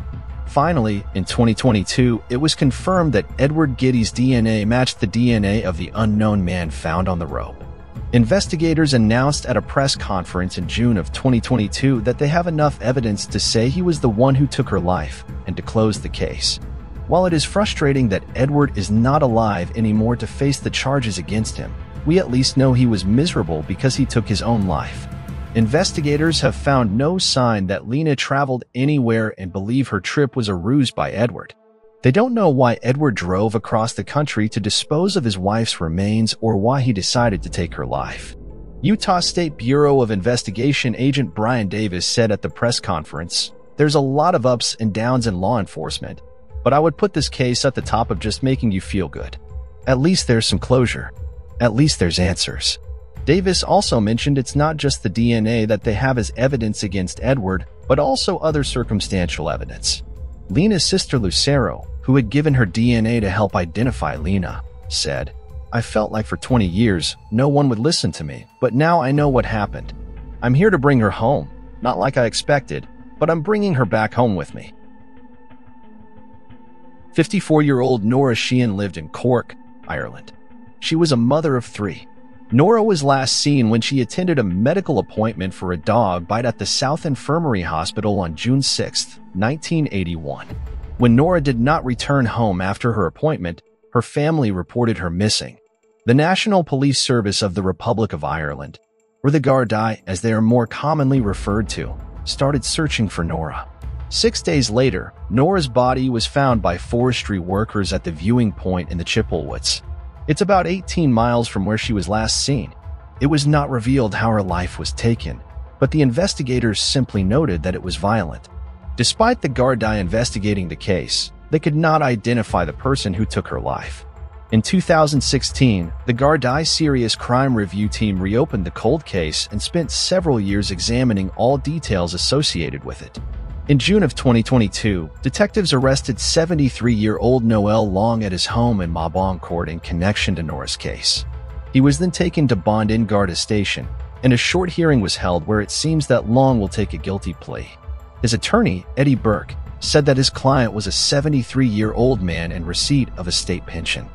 Finally, in 2022, it was confirmed that Edward Geddes' DNA matched the DNA of the unknown man found on the rope. Investigators announced at a press conference in June of 2022 that they have enough evidence to say he was the one who took her life and to close the case. While it is frustrating that Edward is not alive anymore to face the charges against him, we at least know he was miserable because he took his own life. Investigators have found no sign that Lena traveled anywhere and believe her trip was a ruse by Edward. They don't know why Edward drove across the country to dispose of his wife's remains or why he decided to take her life. Utah State Bureau of Investigation agent Brian Davis said at the press conference, There's a lot of ups and downs in law enforcement, but I would put this case at the top of just making you feel good. At least there's some closure. At least there's answers. Davis also mentioned it's not just the DNA that they have as evidence against Edward, but also other circumstantial evidence. Lena's sister Lucero, who had given her DNA to help identify Lena, said, I felt like for 20 years, no one would listen to me, but now I know what happened. I'm here to bring her home, not like I expected, but I'm bringing her back home with me. 54 year old Nora Sheehan lived in Cork, Ireland. She was a mother of three. Nora was last seen when she attended a medical appointment for a dog bite at the South Infirmary Hospital on June 6, 1981. When Nora did not return home after her appointment, her family reported her missing. The National Police Service of the Republic of Ireland, or the Gardaí as they are more commonly referred to, started searching for Nora. Six days later, Nora's body was found by forestry workers at the viewing point in the Shippool Woods. It's about 18 miles from where she was last seen. It was not revealed how her life was taken, but the investigators simply noted that it was violent. Despite the Gardaí investigating the case, they could not identify the person who took her life. In 2016, the Gardaí Serious Crime Review Team reopened the cold case and spent several years examining all details associated with it. In June of 2022, detectives arrested 73-year-old Noel Long at his home in Mabon Court in connection to Nora's case. He was then taken to Bandon Garda Station, and a short hearing was held where it seems that Long will take a guilty plea. His attorney, Eddie Burke, said that his client was a 73-year-old man in receipt of a state pension.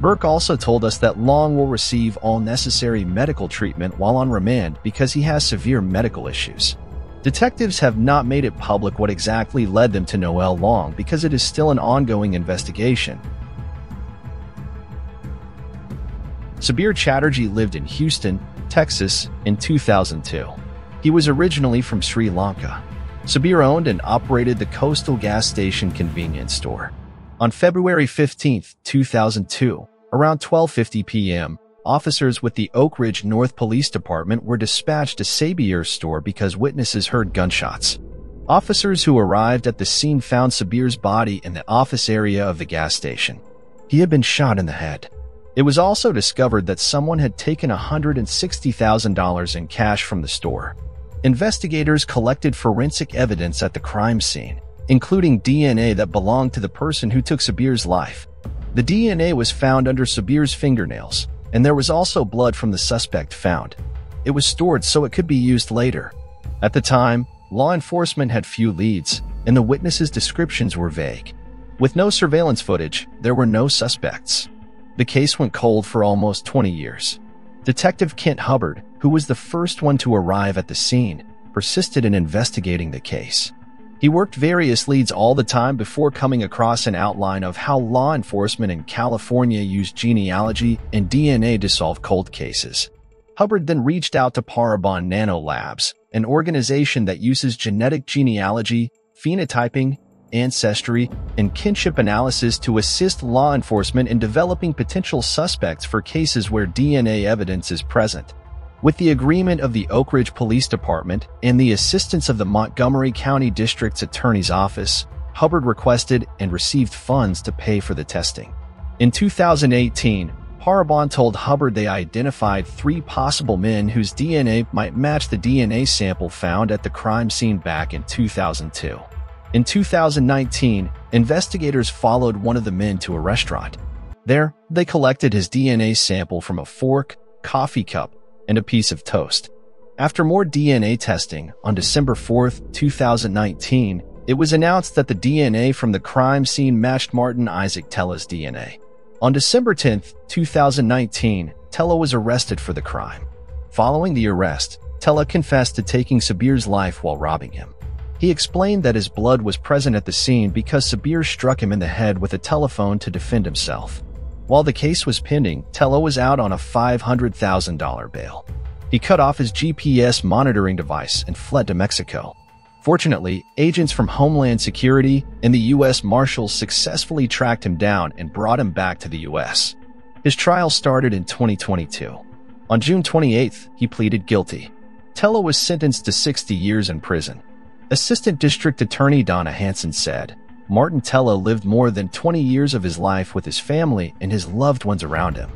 Burke also told us that Long will receive all necessary medical treatment while on remand because he has severe medical issues. Detectives have not made it public what exactly led them to Noel Long because it is still an ongoing investigation. Sabir Chatterjee lived in Houston, Texas in 2002. He was originally from Sri Lanka. Sabir owned and operated the Coastal Gas Station convenience store. On February 15, 2002, around 12:50 p.m., officers with the Oak Ridge North Police Department were dispatched to Sabir's store because witnesses heard gunshots. Officers who arrived at the scene found Sabir's body in the office area of the gas station. He had been shot in the head. It was also discovered that someone had taken $160,000 in cash from the store. Investigators collected forensic evidence at the crime scene, including DNA that belonged to the person who took Sabir's life, The DNA was found under Sabir's fingernails, and there was also blood from the suspect found. It was stored so it could be used later. At the time, law enforcement had few leads, and the witnesses' descriptions were vague. With no surveillance footage, there were no suspects. The case went cold for almost 20 years. Detective Kent Hubbard, who was the first one to arrive at the scene, persisted in investigating the case. He worked various leads all the time before coming across an outline of how law enforcement in California used genealogy and DNA to solve cold cases. Hubbard then reached out to Parabon Nanolabs, an organization that uses genetic genealogy, phenotyping, ancestry, and kinship analysis to assist law enforcement in developing potential suspects for cases where DNA evidence is present. With the agreement of the Oak Ridge Police Department and the assistance of the Montgomery County District's Attorney's Office, Hubbard requested and received funds to pay for the testing. In 2018, Parabon told Hubbard they identified three possible men whose DNA might match the DNA sample found at the crime scene back in 2002. In 2019, investigators followed one of the men to a restaurant. There, they collected his DNA sample from a fork, coffee cup, and a piece of toast. After more DNA testing, on December 4, 2019, it was announced that the DNA from the crime scene matched Martin Isaac Tello's DNA. On December 10, 2019, Tello was arrested for the crime. Following the arrest, Tello confessed to taking Sabir's life while robbing him. He explained that his blood was present at the scene because Sabir struck him in the head with a telephone to defend himself. While the case was pending, Tello was out on a $500,000 bail. He cut off his GPS monitoring device and fled to Mexico. Fortunately, agents from Homeland Security and the U.S. Marshals successfully tracked him down and brought him back to the U.S. His trial started in 2022. On June 28th, he pleaded guilty. Tello was sentenced to 60 years in prison. Assistant District Attorney Donna Hanson said, Martin Tello lived more than 20 years of his life with his family and his loved ones around him.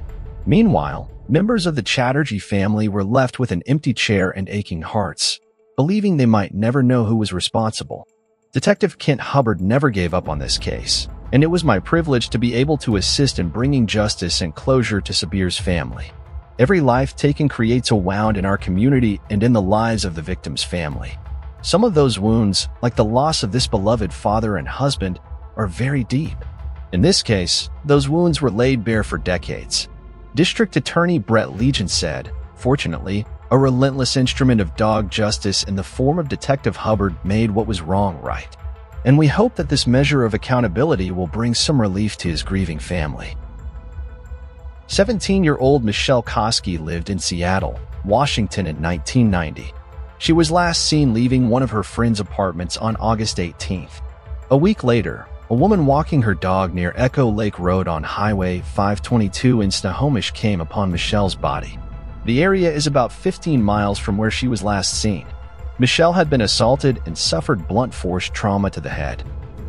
Meanwhile, members of the Chatterjee family were left with an empty chair and aching hearts, believing they might never know who was responsible. Detective Kent Hubbard never gave up on this case, and it was my privilege to be able to assist in bringing justice and closure to Sabir's family. Every life taken creates a wound in our community and in the lives of the victim's family. Some of those wounds, like the loss of this beloved father and husband, are very deep. In this case, those wounds were laid bare for decades. District Attorney Brett Ligon said, Fortunately, a relentless instrument of dog justice in the form of Detective Hubbard made what was wrong right. And we hope that this measure of accountability will bring some relief to his grieving family. 17 year old Michelle Koski lived in Seattle, Washington in 1990. She was last seen leaving one of her friend's apartments on August 18th. A week later, a woman walking her dog near Echo Lake Road on Highway 522 in Snohomish came upon Michelle's body. The area is about 15 miles from where she was last seen. Michelle had been assaulted and suffered blunt force trauma to the head.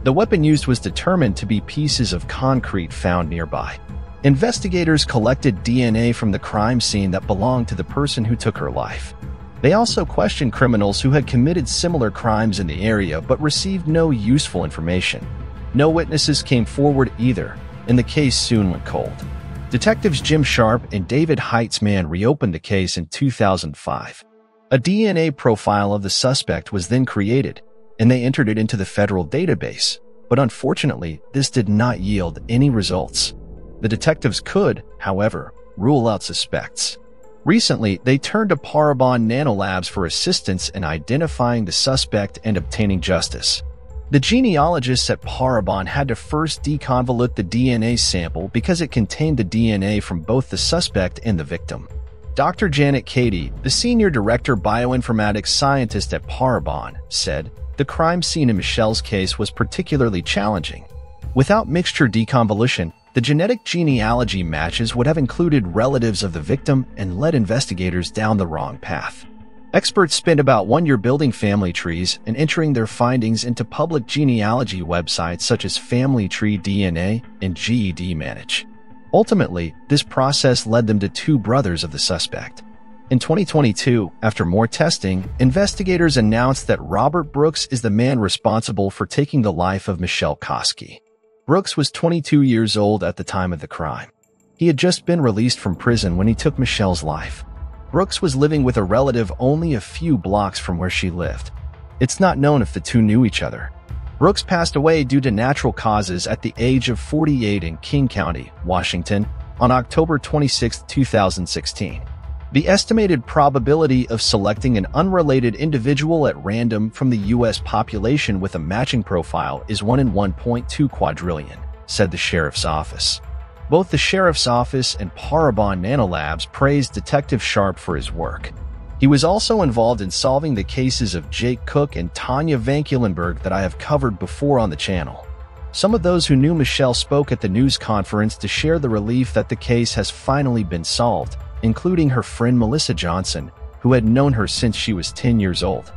The weapon used was determined to be pieces of concrete found nearby. Investigators collected DNA from the crime scene that belonged to the person who took her life. They also questioned criminals who had committed similar crimes in the area but received no useful information. No witnesses came forward either, and the case soon went cold. Detectives Jim Scharf and David Heitzman reopened the case in 2005. A DNA profile of the suspect was then created, and they entered it into the federal database, but unfortunately, this did not yield any results. The detectives could, however, rule out suspects. Recently, they turned to Parabon Nanolabs for assistance in identifying the suspect and obtaining justice. The genealogists at Parabon had to first deconvolute the DNA sample because it contained the DNA from both the suspect and the victim. Dr. Janet Cady, the senior director bioinformatics scientist at Parabon, said the crime scene in Michelle's case was particularly challenging. Without mixture deconvolution, the genetic genealogy matches would have included relatives of the victim and led investigators down the wrong path. Experts spent about one year building family trees and entering their findings into public genealogy websites such as Family Tree DNA and GEDmatch. Ultimately, this process led them to two brothers of the suspect. In 2022, after more testing, investigators announced that Robert Brooks is the man responsible for taking the life of Michelle Koski. Brooks was 22 years old at the time of the crime. He had just been released from prison when he took Michelle's life. Brooks was living with a relative only a few blocks from where she lived. It's not known if the two knew each other. Brooks passed away due to natural causes at the age of 48 in King County, Washington, on October 26, 2016. The estimated probability of selecting an unrelated individual at random from the U.S. population with a matching profile is 1 in 1.2 quadrillion, said the sheriff's office. Both the sheriff's office and Parabon Nanolabs praised Detective Scharf for his work. He was also involved in solving the cases of Jay Cook and Tanya Van Cuylenborg that I have covered before on the channel. Some of those who knew Michelle spoke at the news conference to share the relief that the case has finally been solved, including her friend Melissa Johnson, who had known her since she was 10 years old.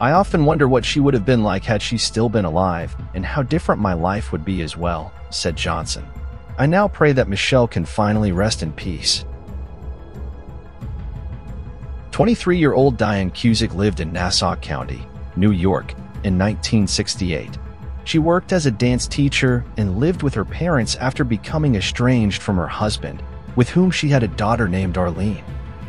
I often wonder what she would have been like had she still been alive, and how different my life would be as well, said Johnson. I now pray that Michelle can finally rest in peace. 23-year-old Diane Cusick lived in Nassau County, New York, in 1968. She worked as a dance teacher and lived with her parents after becoming estranged from her husband, with whom she had a daughter named Arlene.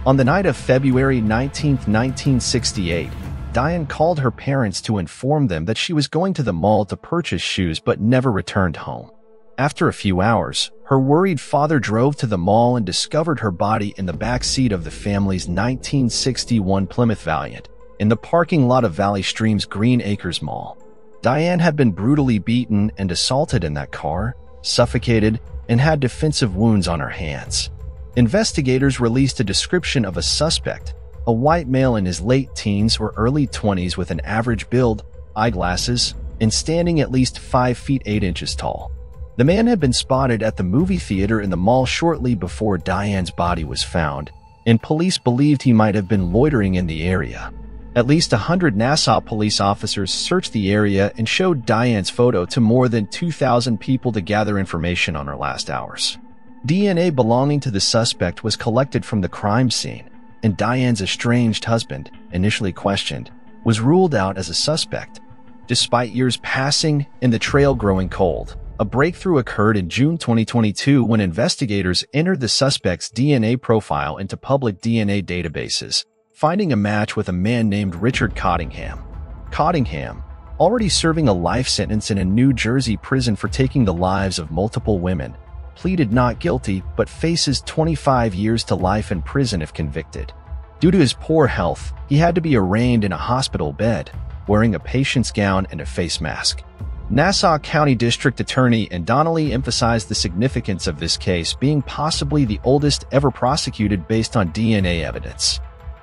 On the night of February 19, 1968, Diane called her parents to inform them that she was going to the mall to purchase shoes but never returned home. After a few hours, her worried father drove to the mall and discovered her body in the back seat of the family's 1961 Plymouth Valiant in the parking lot of Valley Stream's Green Acres Mall. Diane had been brutally beaten and assaulted in that car, suffocated, and had defensive wounds on her hands. Investigators released a description of a suspect, a white male in his late teens or early 20s with an average build, eyeglasses, and standing at least 5 feet 8 inches tall. The man had been spotted at the movie theater in the mall shortly before Diane's body was found, and police believed he might have been loitering in the area. At least 100 Nassau police officers searched the area and showed Diane's photo to more than 2,000 people to gather information on her last hours. DNA belonging to the suspect was collected from the crime scene, and Diane's estranged husband, initially questioned, was ruled out as a suspect. Despite years passing and the trail growing cold, a breakthrough occurred in June 2022 when investigators entered the suspect's DNA profile into public DNA databases, finding a match with a man named Richard Cottingham. Cottingham, already serving a life sentence in a New Jersey prison for taking the lives of multiple women, pleaded not guilty but faces 25 years to life in prison if convicted. Due to his poor health, he had to be arraigned in a hospital bed, wearing a patient's gown and a face mask. Nassau County District Attorney Anne Donnelly emphasized the significance of this case being possibly the oldest ever prosecuted based on DNA evidence.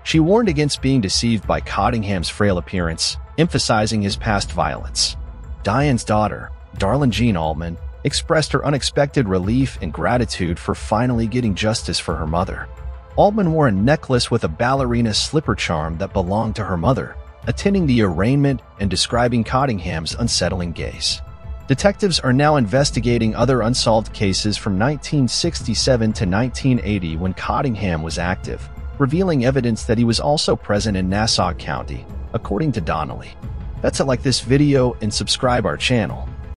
She warned against being deceived by Cottingham's frail appearance, emphasizing his past violence. Diane's daughter, Darlene Jean Altman, expressed her unexpected relief and gratitude for finally getting justice for her mother. Altman wore a necklace with a ballerina slipper charm that belonged to her mother, attending the arraignment and describing Cottingham's unsettling gaze. Detectives are now investigating other unsolved cases from 1967 to 1980 when Cottingham was active, revealing evidence that he was also present in Nassau County, according to Donnelly. That's it like this video and subscribe our channel.